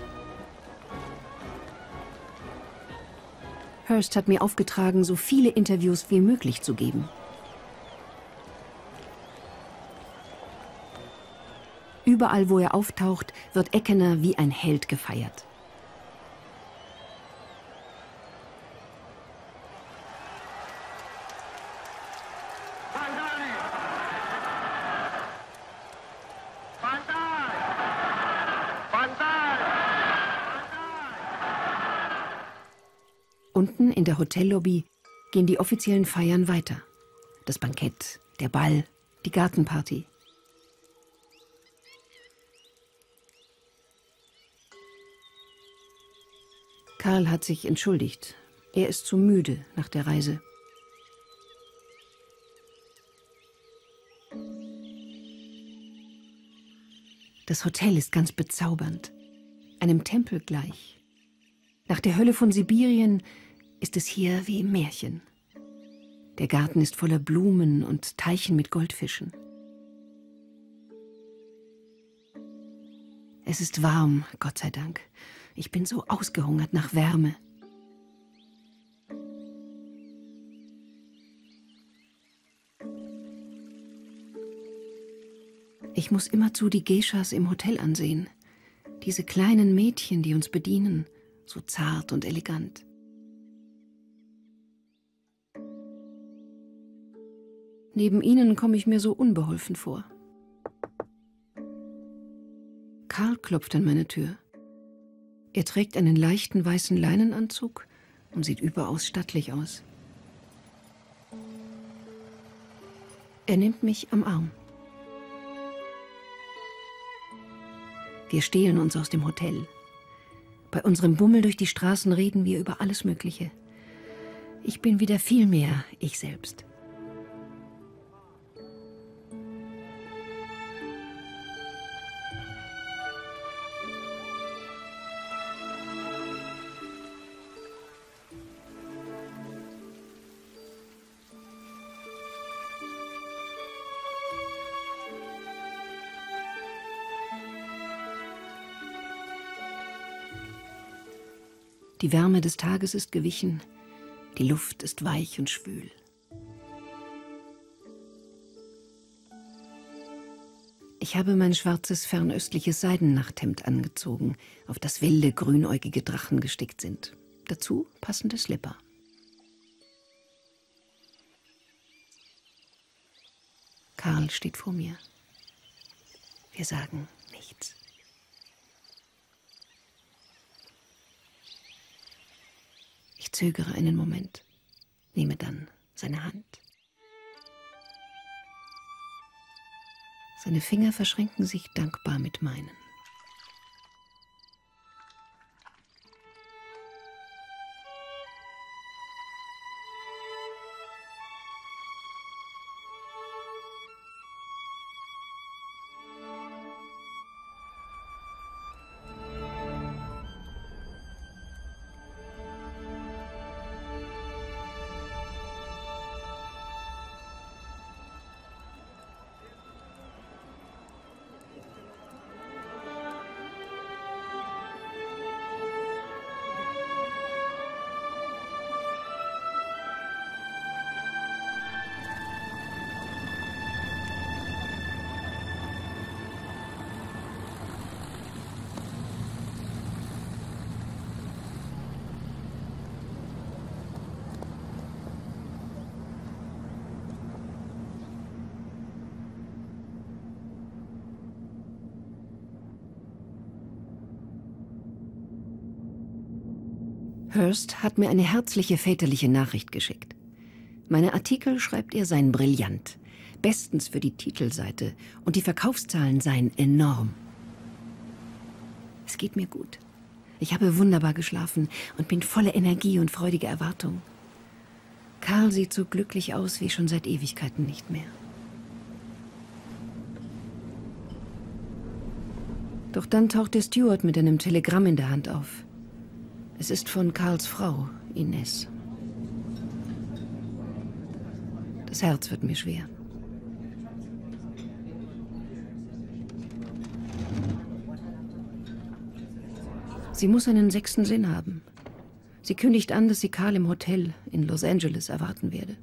Hearst hat mir aufgetragen, so viele Interviews wie möglich zu geben. Überall, wo er auftaucht, wird Eckener wie ein Held gefeiert. Unten in der Hotellobby gehen die offiziellen Feiern weiter. Das Bankett, der Ball, die Gartenparty. Karl hat sich entschuldigt. Er ist zu müde nach der Reise. Das Hotel ist ganz bezaubernd, einem Tempel gleich. Nach der Hölle von Sibirien ist es hier wie im Märchen. Der Garten ist voller Blumen und Teichen mit Goldfischen. Es ist warm, Gott sei Dank. Ich bin so ausgehungert nach Wärme. Ich muss immerzu die Geishas im Hotel ansehen. Diese kleinen Mädchen, die uns bedienen, so zart und elegant. Neben ihnen komme ich mir so unbeholfen vor. Karl klopft an meine Tür. Er trägt einen leichten weißen Leinenanzug und sieht überaus stattlich aus. Er nimmt mich am Arm. Wir stehlen uns aus dem Hotel. Bei unserem Bummel durch die Straßen reden wir über alles Mögliche. Ich bin wieder viel mehr ich selbst. Die Wärme des Tages ist gewichen, die Luft ist weich und schwül. Ich habe mein schwarzes fernöstliches Seidennachthemd angezogen, auf das wilde, grünäugige Drachen gestickt sind. Dazu passende Slipper. Karl steht vor mir. Wir sagen nichts. Ich zögere einen Moment, nehme dann seine Hand. Seine Finger verschränken sich dankbar mit meinen. Hearst hat mir eine herzliche väterliche Nachricht geschickt. Meine Artikel, schreibt er, seien brillant. Bestens für die Titelseite und die Verkaufszahlen seien enorm. Es geht mir gut. Ich habe wunderbar geschlafen und bin voller Energie und freudiger Erwartung. Karl sieht so glücklich aus wie schon seit Ewigkeiten nicht mehr. Doch dann taucht der Steward mit einem Telegramm in der Hand auf. Es ist von Karls Frau, Ines. Das Herz wird mir schwer. Sie muss einen sechsten Sinn haben. Sie kündigt an, dass sie Karl im Hotel in Los Angeles erwarten werde.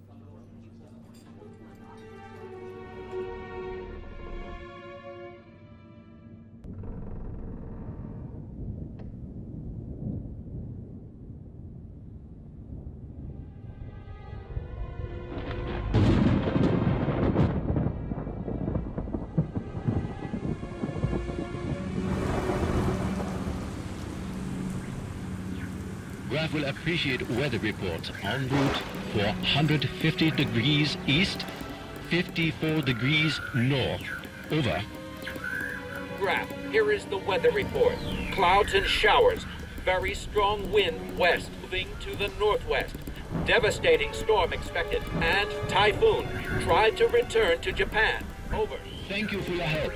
Will appreciate weather report en route for 150 degrees east, 54 degrees north. Over. Graf, here is the weather report. Clouds and showers. Very strong wind west, moving to the northwest. Devastating storm expected. And typhoon. Try to return to Japan. Over. Thank you for your help.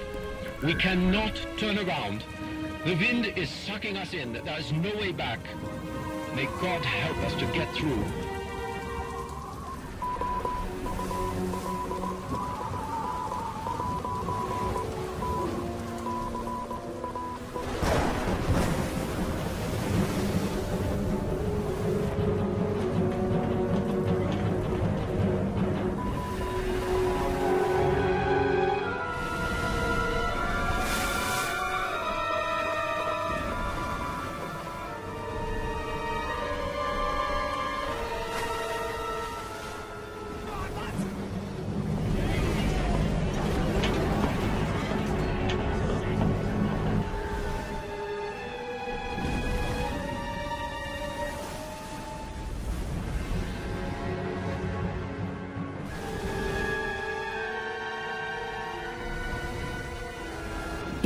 We cannot turn around. The wind is sucking us in. There is no way back. May God help us to get through.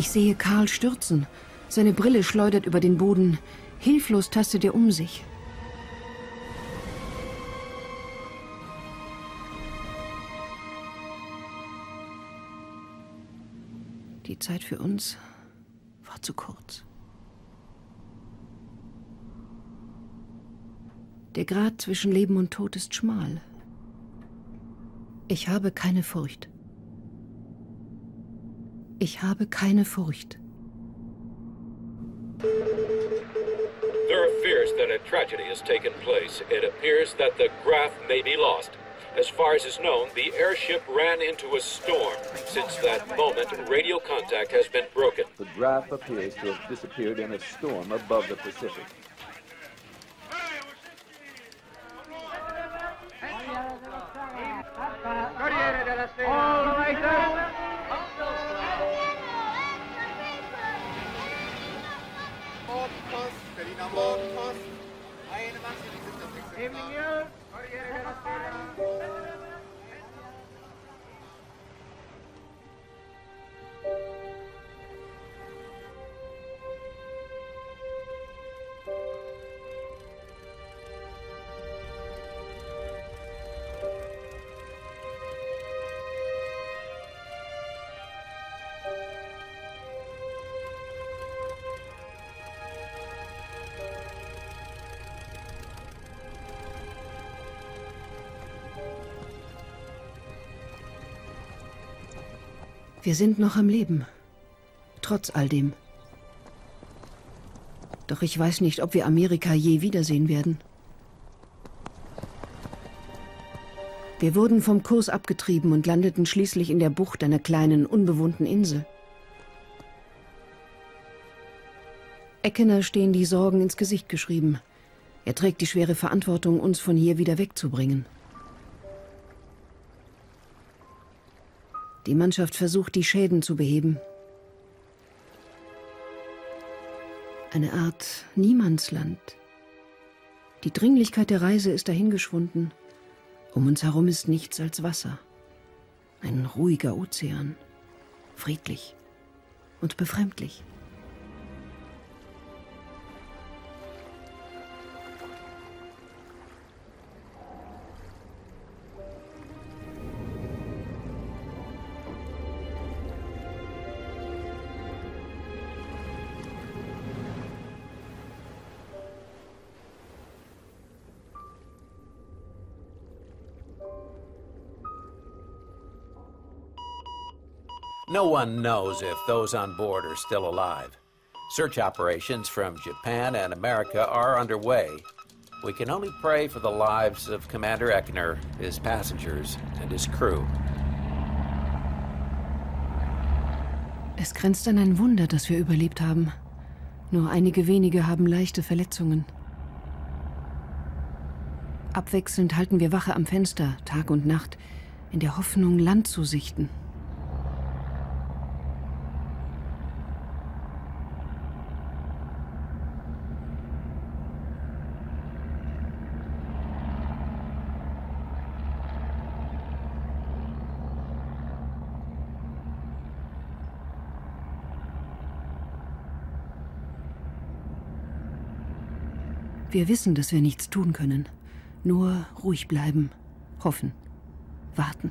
Ich sehe Karl stürzen. Seine Brille schleudert über den Boden. Hilflos tastet er um sich. Die Zeit für uns war zu kurz. Der Grat zwischen Leben und Tod ist schmal. Ich habe keine Furcht. Ich habe keine Furcht. There are fears that a tragedy has taken place. It appears that the Graf may be lost. As far as is known, the airship ran into a storm. Since that moment, radio contact has been broken. The Graf appears to have disappeared in a storm above the Pacific. Corriere della All right, Yeah, Wir sind noch am Leben. Trotz all dem. Doch ich weiß nicht, ob wir Amerika je wiedersehen werden. Wir wurden vom Kurs abgetrieben und landeten schließlich in der Bucht einer kleinen, unbewohnten Insel. Eckener stehen die Sorgen ins Gesicht geschrieben. Er trägt die schwere Verantwortung, uns von hier wieder wegzubringen. Die Mannschaft versucht, die Schäden zu beheben. Eine Art Niemandsland. Die Dringlichkeit der Reise ist dahingeschwunden. Um uns herum ist nichts als Wasser. Ein ruhiger Ozean. Friedlich und befremdlich. No one knows if those on board are still alive. Search operations from Japan and America are underway. We can only pray for the lives of Commander Eckner, his passengers, and his crew. Es grenzt an ein Wunder, dass wir überlebt haben. Nur einige wenige haben leichte Verletzungen. Abwechselnd halten wir Wache am Fenster, Tag und Nacht, in der Hoffnung, Land zu sichten. Wir wissen, dass wir nichts tun können. Nur ruhig bleiben, hoffen, warten.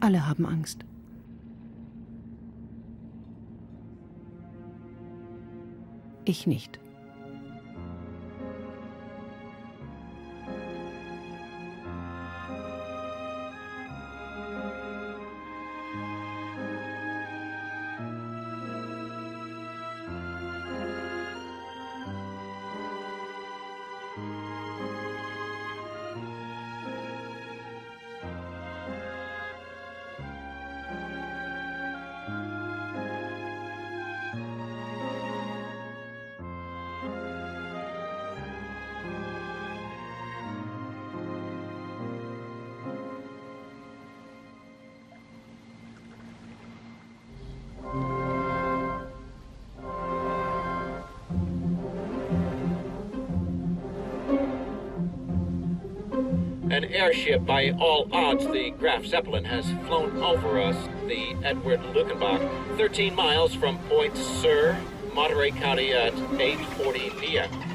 Alle haben Angst. Ich nicht. Airship by all odds, the Graf Zeppelin, has flown over us, the Edward Luckenbach, 13 miles from Point Sur, Monterey County at 8.40 p.m.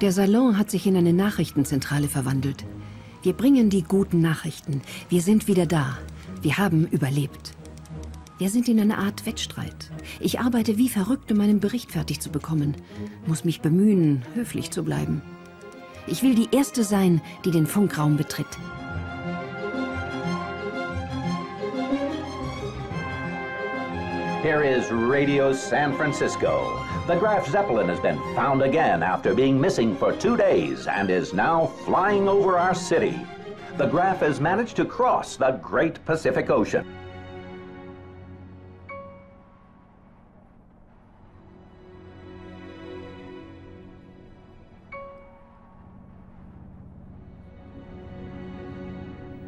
Der Salon hat sich in eine Nachrichtenzentrale verwandelt. Wir bringen die guten Nachrichten. Wir sind wieder da. Wir haben überlebt. Wir sind in einer Art Wettstreit. Ich arbeite wie verrückt, um meinen Bericht fertig zu bekommen. Muss mich bemühen, höflich zu bleiben. Ich will die Erste sein, die den Funkraum betritt. Here is Radio San Francisco. The Graf Zeppelin has been found again after being missing for two days and is now flying over our city. The Graf has managed to cross the Great Pacific Ocean.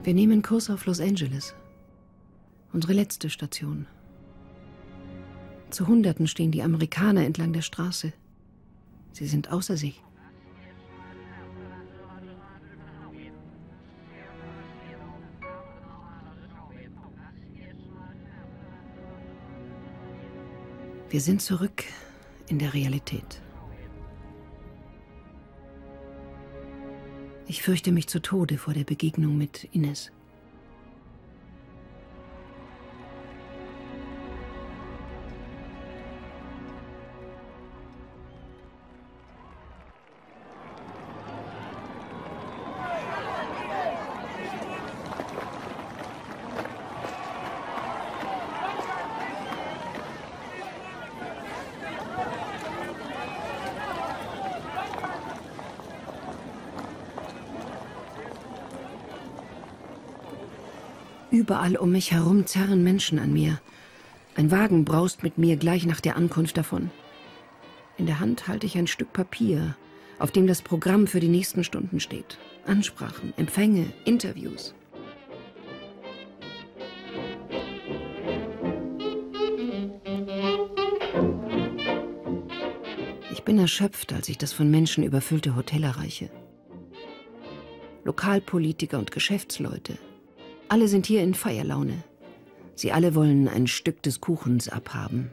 Wir nehmen Kurs auf Los Angeles. Unsere letzte Station. Zu Hunderten stehen die Amerikaner entlang der Straße. Sie sind außer sich. Wir sind zurück in der Realität. Ich fürchte mich zu Tode vor der Begegnung mit Ines. Überall um mich herum zerren Menschen an mir. Ein Wagen braust mit mir gleich nach der Ankunft davon. In der Hand halte ich ein Stück Papier, auf dem das Programm für die nächsten Stunden steht. Ansprachen, Empfänge, Interviews. Ich bin erschöpft, als ich das von Menschen überfüllte Hotel erreiche. Lokalpolitiker und Geschäftsleute. Alle sind hier in Feierlaune. Sie alle wollen ein Stück des Kuchens abhaben.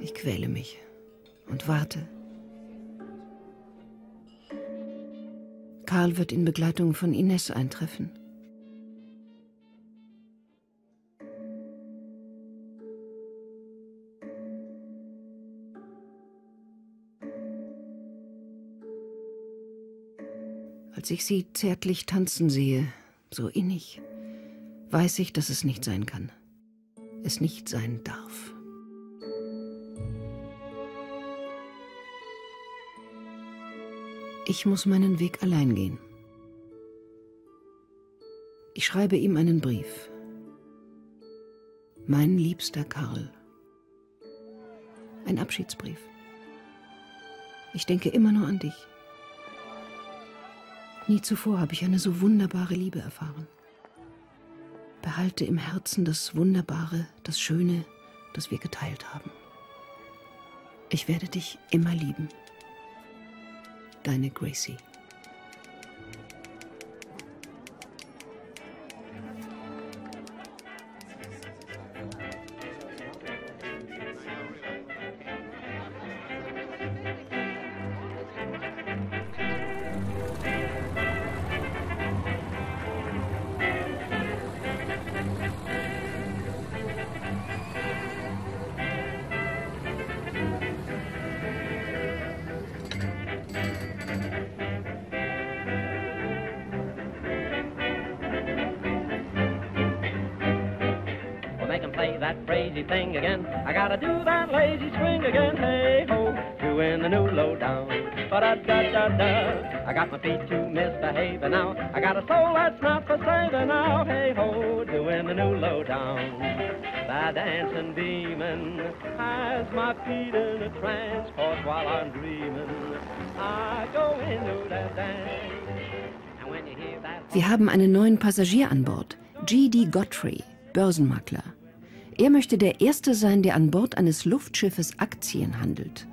Ich quäle mich und warte. Karl wird in Begleitung von Ines eintreffen. Als ich sie zärtlich tanzen sehe, so innig, weiß ich, dass es nicht sein kann. Es nicht sein darf. Ich muss meinen Weg allein gehen. Ich schreibe ihm einen Brief. Mein liebster Karl. Ein Abschiedsbrief. Ich denke immer nur an dich. Nie zuvor habe ich eine so wunderbare Liebe erfahren. Behalte im Herzen das Wunderbare, das Schöne, das wir geteilt haben. Ich werde dich immer lieben. Deine Gracie. Misbehaving now. I got a soul that's not for saving now. Hey ho, doing the new lowdown. That dancing demon has my feet in a. Cause while I'm dreaming, I go into that dance. Wir haben einen neuen Passagier an Bord. G.D. Godfrey, Börsenmakler. Er möchte der Erste sein, der an Bord eines Luftschiffes Aktien handelt.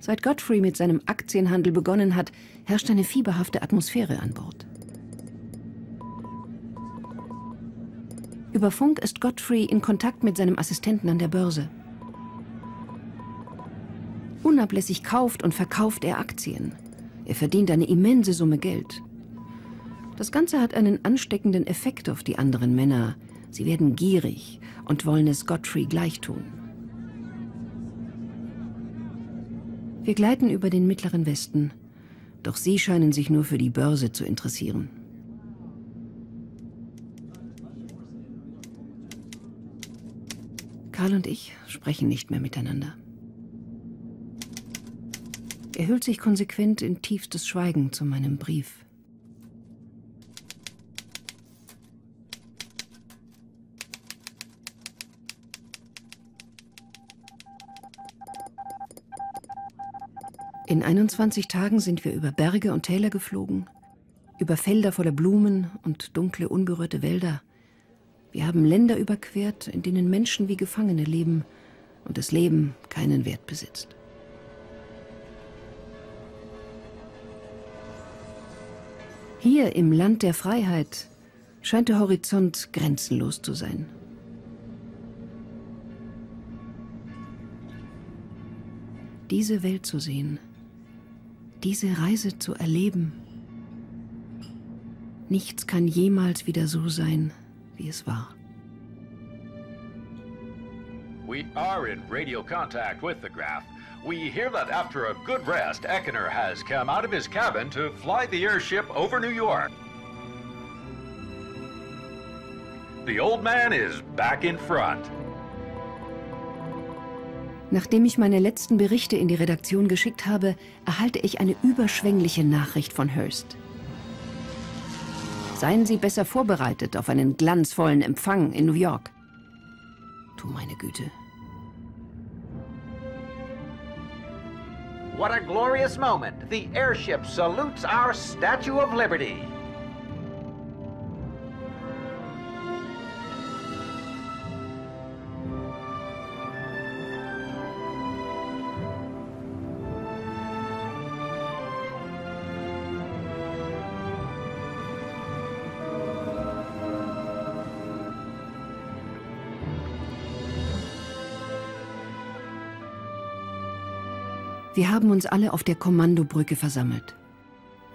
Seit Godfrey mit seinem Aktienhandel begonnen hat, herrscht eine fieberhafte Atmosphäre an Bord. Über Funk ist Godfrey in Kontakt mit seinem Assistenten an der Börse. Unablässig kauft und verkauft er Aktien. Er verdient eine immense Summe Geld. Das Ganze hat einen ansteckenden Effekt auf die anderen Männer. Sie werden gierig und wollen es Godfrey gleichtun. Wir gleiten über den mittleren Westen, doch sie scheinen sich nur für die Börse zu interessieren. Karl und ich sprechen nicht mehr miteinander. Er hüllt sich konsequent in tiefstes Schweigen zu meinem Brief. In 21 Tagen sind wir über Berge und Täler geflogen, über Felder voller Blumen und dunkle, unberührte Wälder. Wir haben Länder überquert, in denen Menschen wie Gefangene leben und das Leben keinen Wert besitzt. Hier im Land der Freiheit scheint der Horizont grenzenlos zu sein. Diese Welt zu sehen, diese Reise zu erleben, nichts kann jemals wieder so sein, wie es war. We are in radio contact with the Graph. We hear that after a good rest, Eckener has come out of his cabin to fly the airship over New York. The old man is back in front. Nachdem ich meine letzten Berichte in die Redaktion geschickt habe, erhalte ich eine überschwängliche Nachricht von Hearst. Seien Sie besser vorbereitet auf einen glanzvollen Empfang in New York. Du meine Güte. What a glorious moment. The airship salutes our Statue of Liberty. Wir haben uns alle auf der Kommandobrücke versammelt.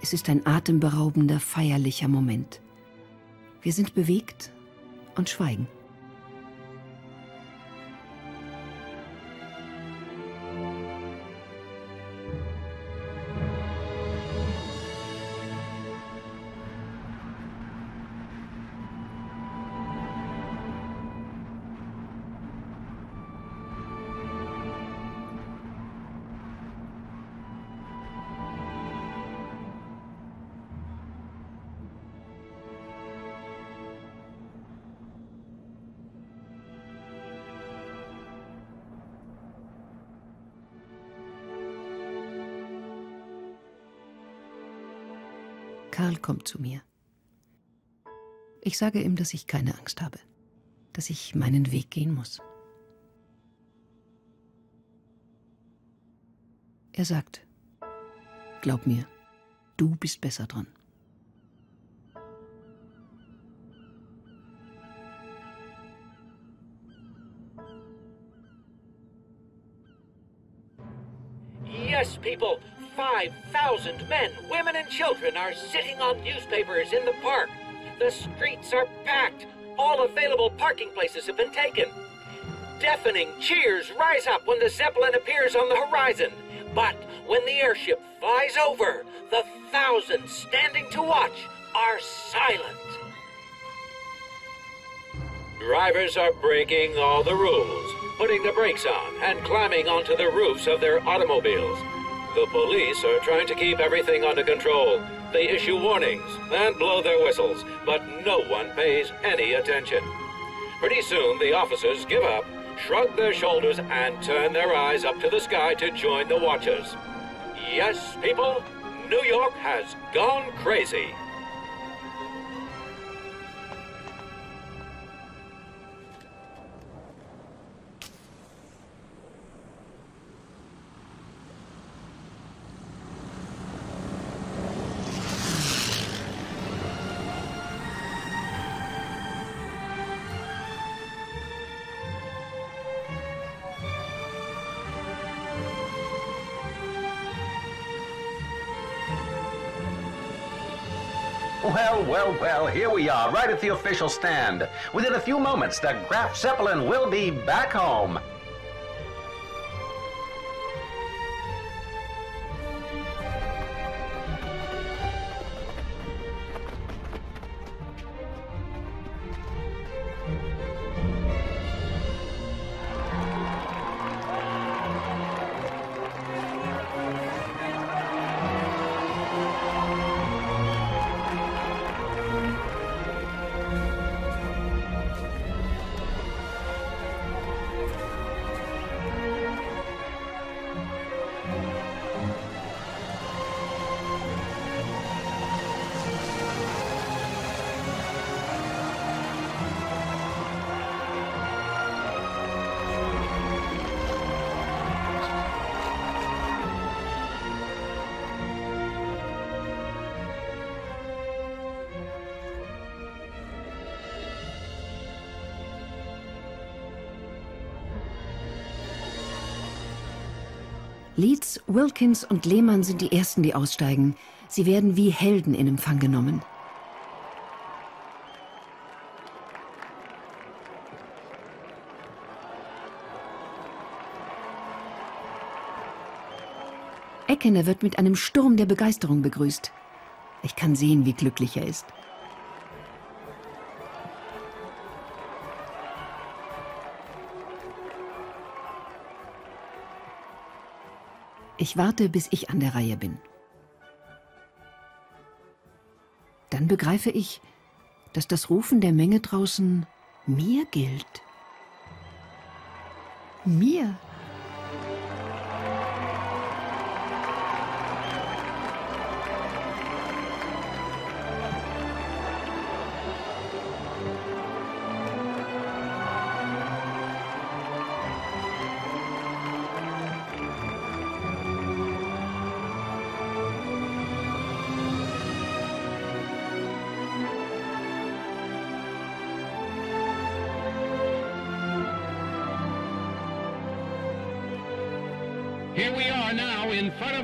Es ist ein atemberaubender, feierlicher Moment. Wir sind bewegt und schweigen. Karl kommt zu mir. Ich sage ihm, dass ich keine Angst habe, dass ich meinen Weg gehen muss. Er sagt, glaub mir, du bist besser dran. Yes, people, 5,000 men, women, and children are sitting on newspapers in the park. The streets are packed. All available parking places have been taken. Deafening cheers rise up when the Zeppelin appears on the horizon. But when the airship flies over, the thousands standing to watch are silent. Drivers are breaking all the rules, putting the brakes on and climbing onto the roofs of their automobiles. The police are trying to keep everything under control. They issue warnings and blow their whistles, but no one pays any attention. Pretty soon, the officers give up, shrug their shoulders, and turn their eyes up to the sky to join the watchers. Yes, people, New York has gone crazy. Well, well, here we are, right at the official stand. Within a few moments, the Graf Zeppelin will be back home. Leeds, Wilkins und Lehmann sind die Ersten, die aussteigen. Sie werden wie Helden in Empfang genommen. Eckener wird mit einem Sturm der Begeisterung begrüßt. Ich kann sehen, wie glücklich er ist. Ich warte, bis ich an der Reihe bin. Dann begreife ich, dass das Rufen der Menge draußen mir gilt. Mir.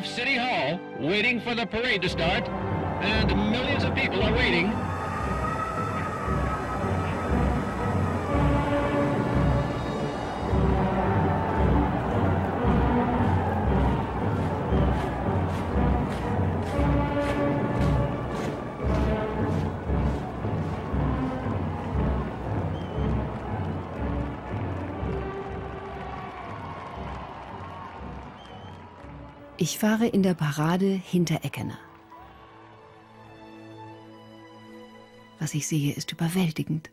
City Hall, waiting for the parade to start, and millions of people are waiting. Ich fahre in der Parade hinter Eckener. Was ich sehe, ist überwältigend.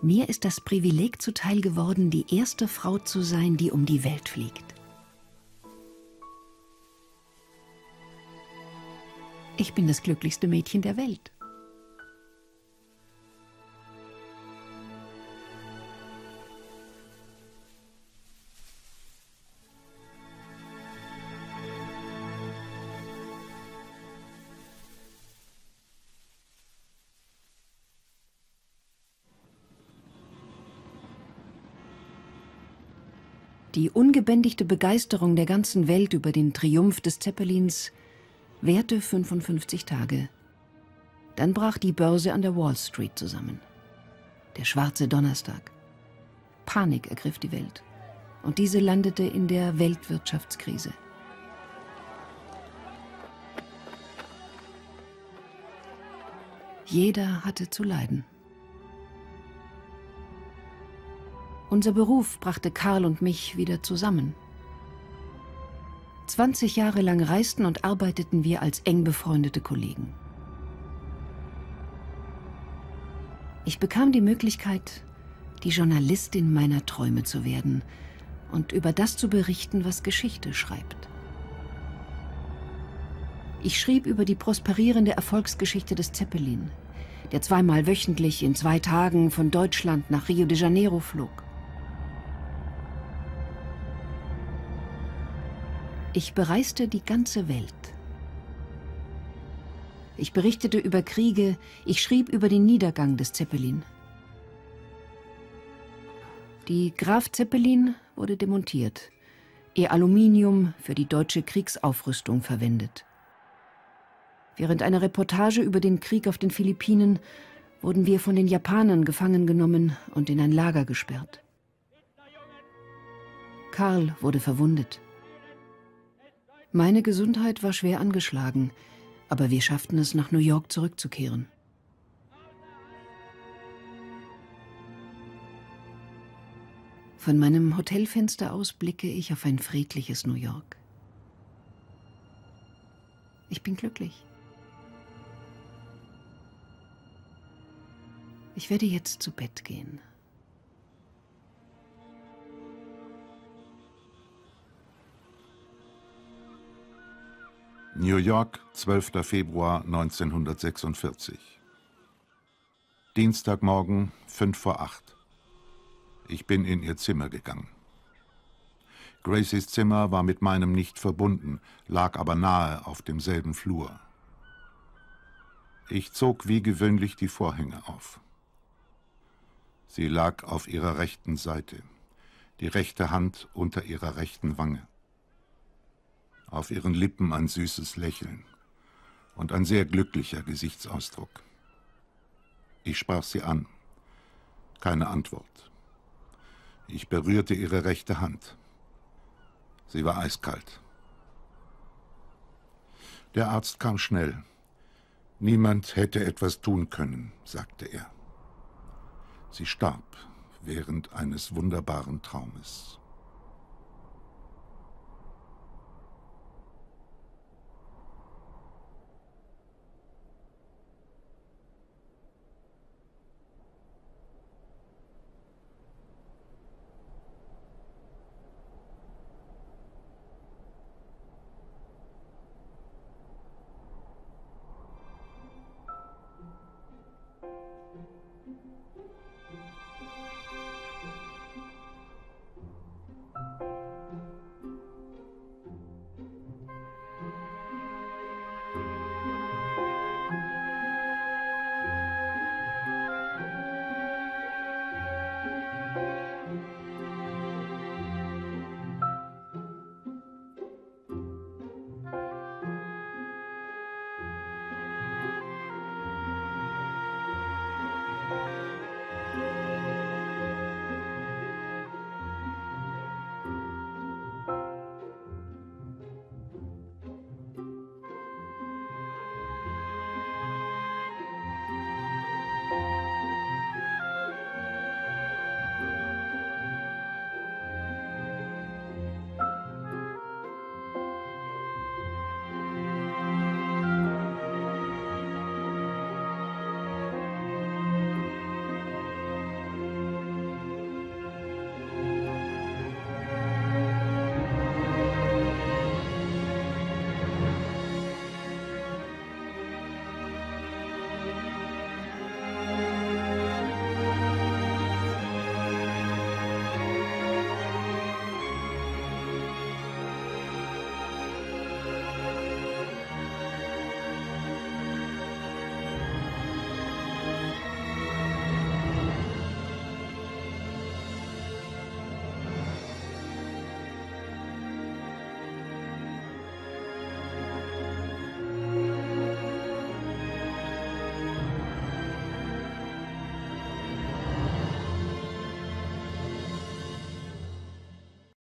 Mir ist das Privileg zuteil geworden, die erste Frau zu sein, die um die Welt fliegt. Ich bin das glücklichste Mädchen der Welt. Die ungebändigte Begeisterung der ganzen Welt über den Triumph des Zeppelins währte 55 Tage. Dann brach die Börse an der Wall Street zusammen. Der schwarze Donnerstag. Panik ergriff die Welt. Und diese landete in der Weltwirtschaftskrise. Jeder hatte zu leiden. Unser Beruf brachte Karl und mich wieder zusammen. 20 Jahre lang reisten und arbeiteten wir als eng befreundete Kollegen. Ich bekam die Möglichkeit, die Journalistin meiner Träume zu werden und über das zu berichten, was Geschichte schreibt. Ich schrieb über die prosperierende Erfolgsgeschichte des Zeppelin, der zweimal wöchentlich in zwei Tagen von Deutschland nach Rio de Janeiro flog. Ich bereiste die ganze Welt. Ich berichtete über Kriege, ich schrieb über den Niedergang des Zeppelin. Die Graf Zeppelin wurde demontiert, ihr Aluminium für die deutsche Kriegsaufrüstung verwendet. Während einer Reportage über den Krieg auf den Philippinen wurden wir von den Japanern gefangen genommen und in ein Lager gesperrt. Karl wurde verwundet. Meine Gesundheit war schwer angeschlagen, aber wir schafften es, nach New York zurückzukehren. Von meinem Hotelfenster aus blicke ich auf ein friedliches New York. Ich bin glücklich. Ich werde jetzt zu Bett gehen. New York, 12. Februar 1946. Dienstagmorgen, 5 vor 8. Ich bin in ihr Zimmer gegangen. Gracies Zimmer war mit meinem nicht verbunden, lag aber nahe auf demselben Flur. Ich zog wie gewöhnlich die Vorhänge auf. Sie lag auf ihrer rechten Seite, die rechte Hand unter ihrer rechten Wange auf ihren Lippen ein süßes Lächeln und ein sehr glücklicher Gesichtsausdruck. Ich sprach sie an. Keine Antwort. Ich berührte ihre rechte Hand. Sie war eiskalt. Der Arzt kam schnell. Niemand hätte etwas tun können, sagte er. Sie starb während eines wunderbaren Traumes.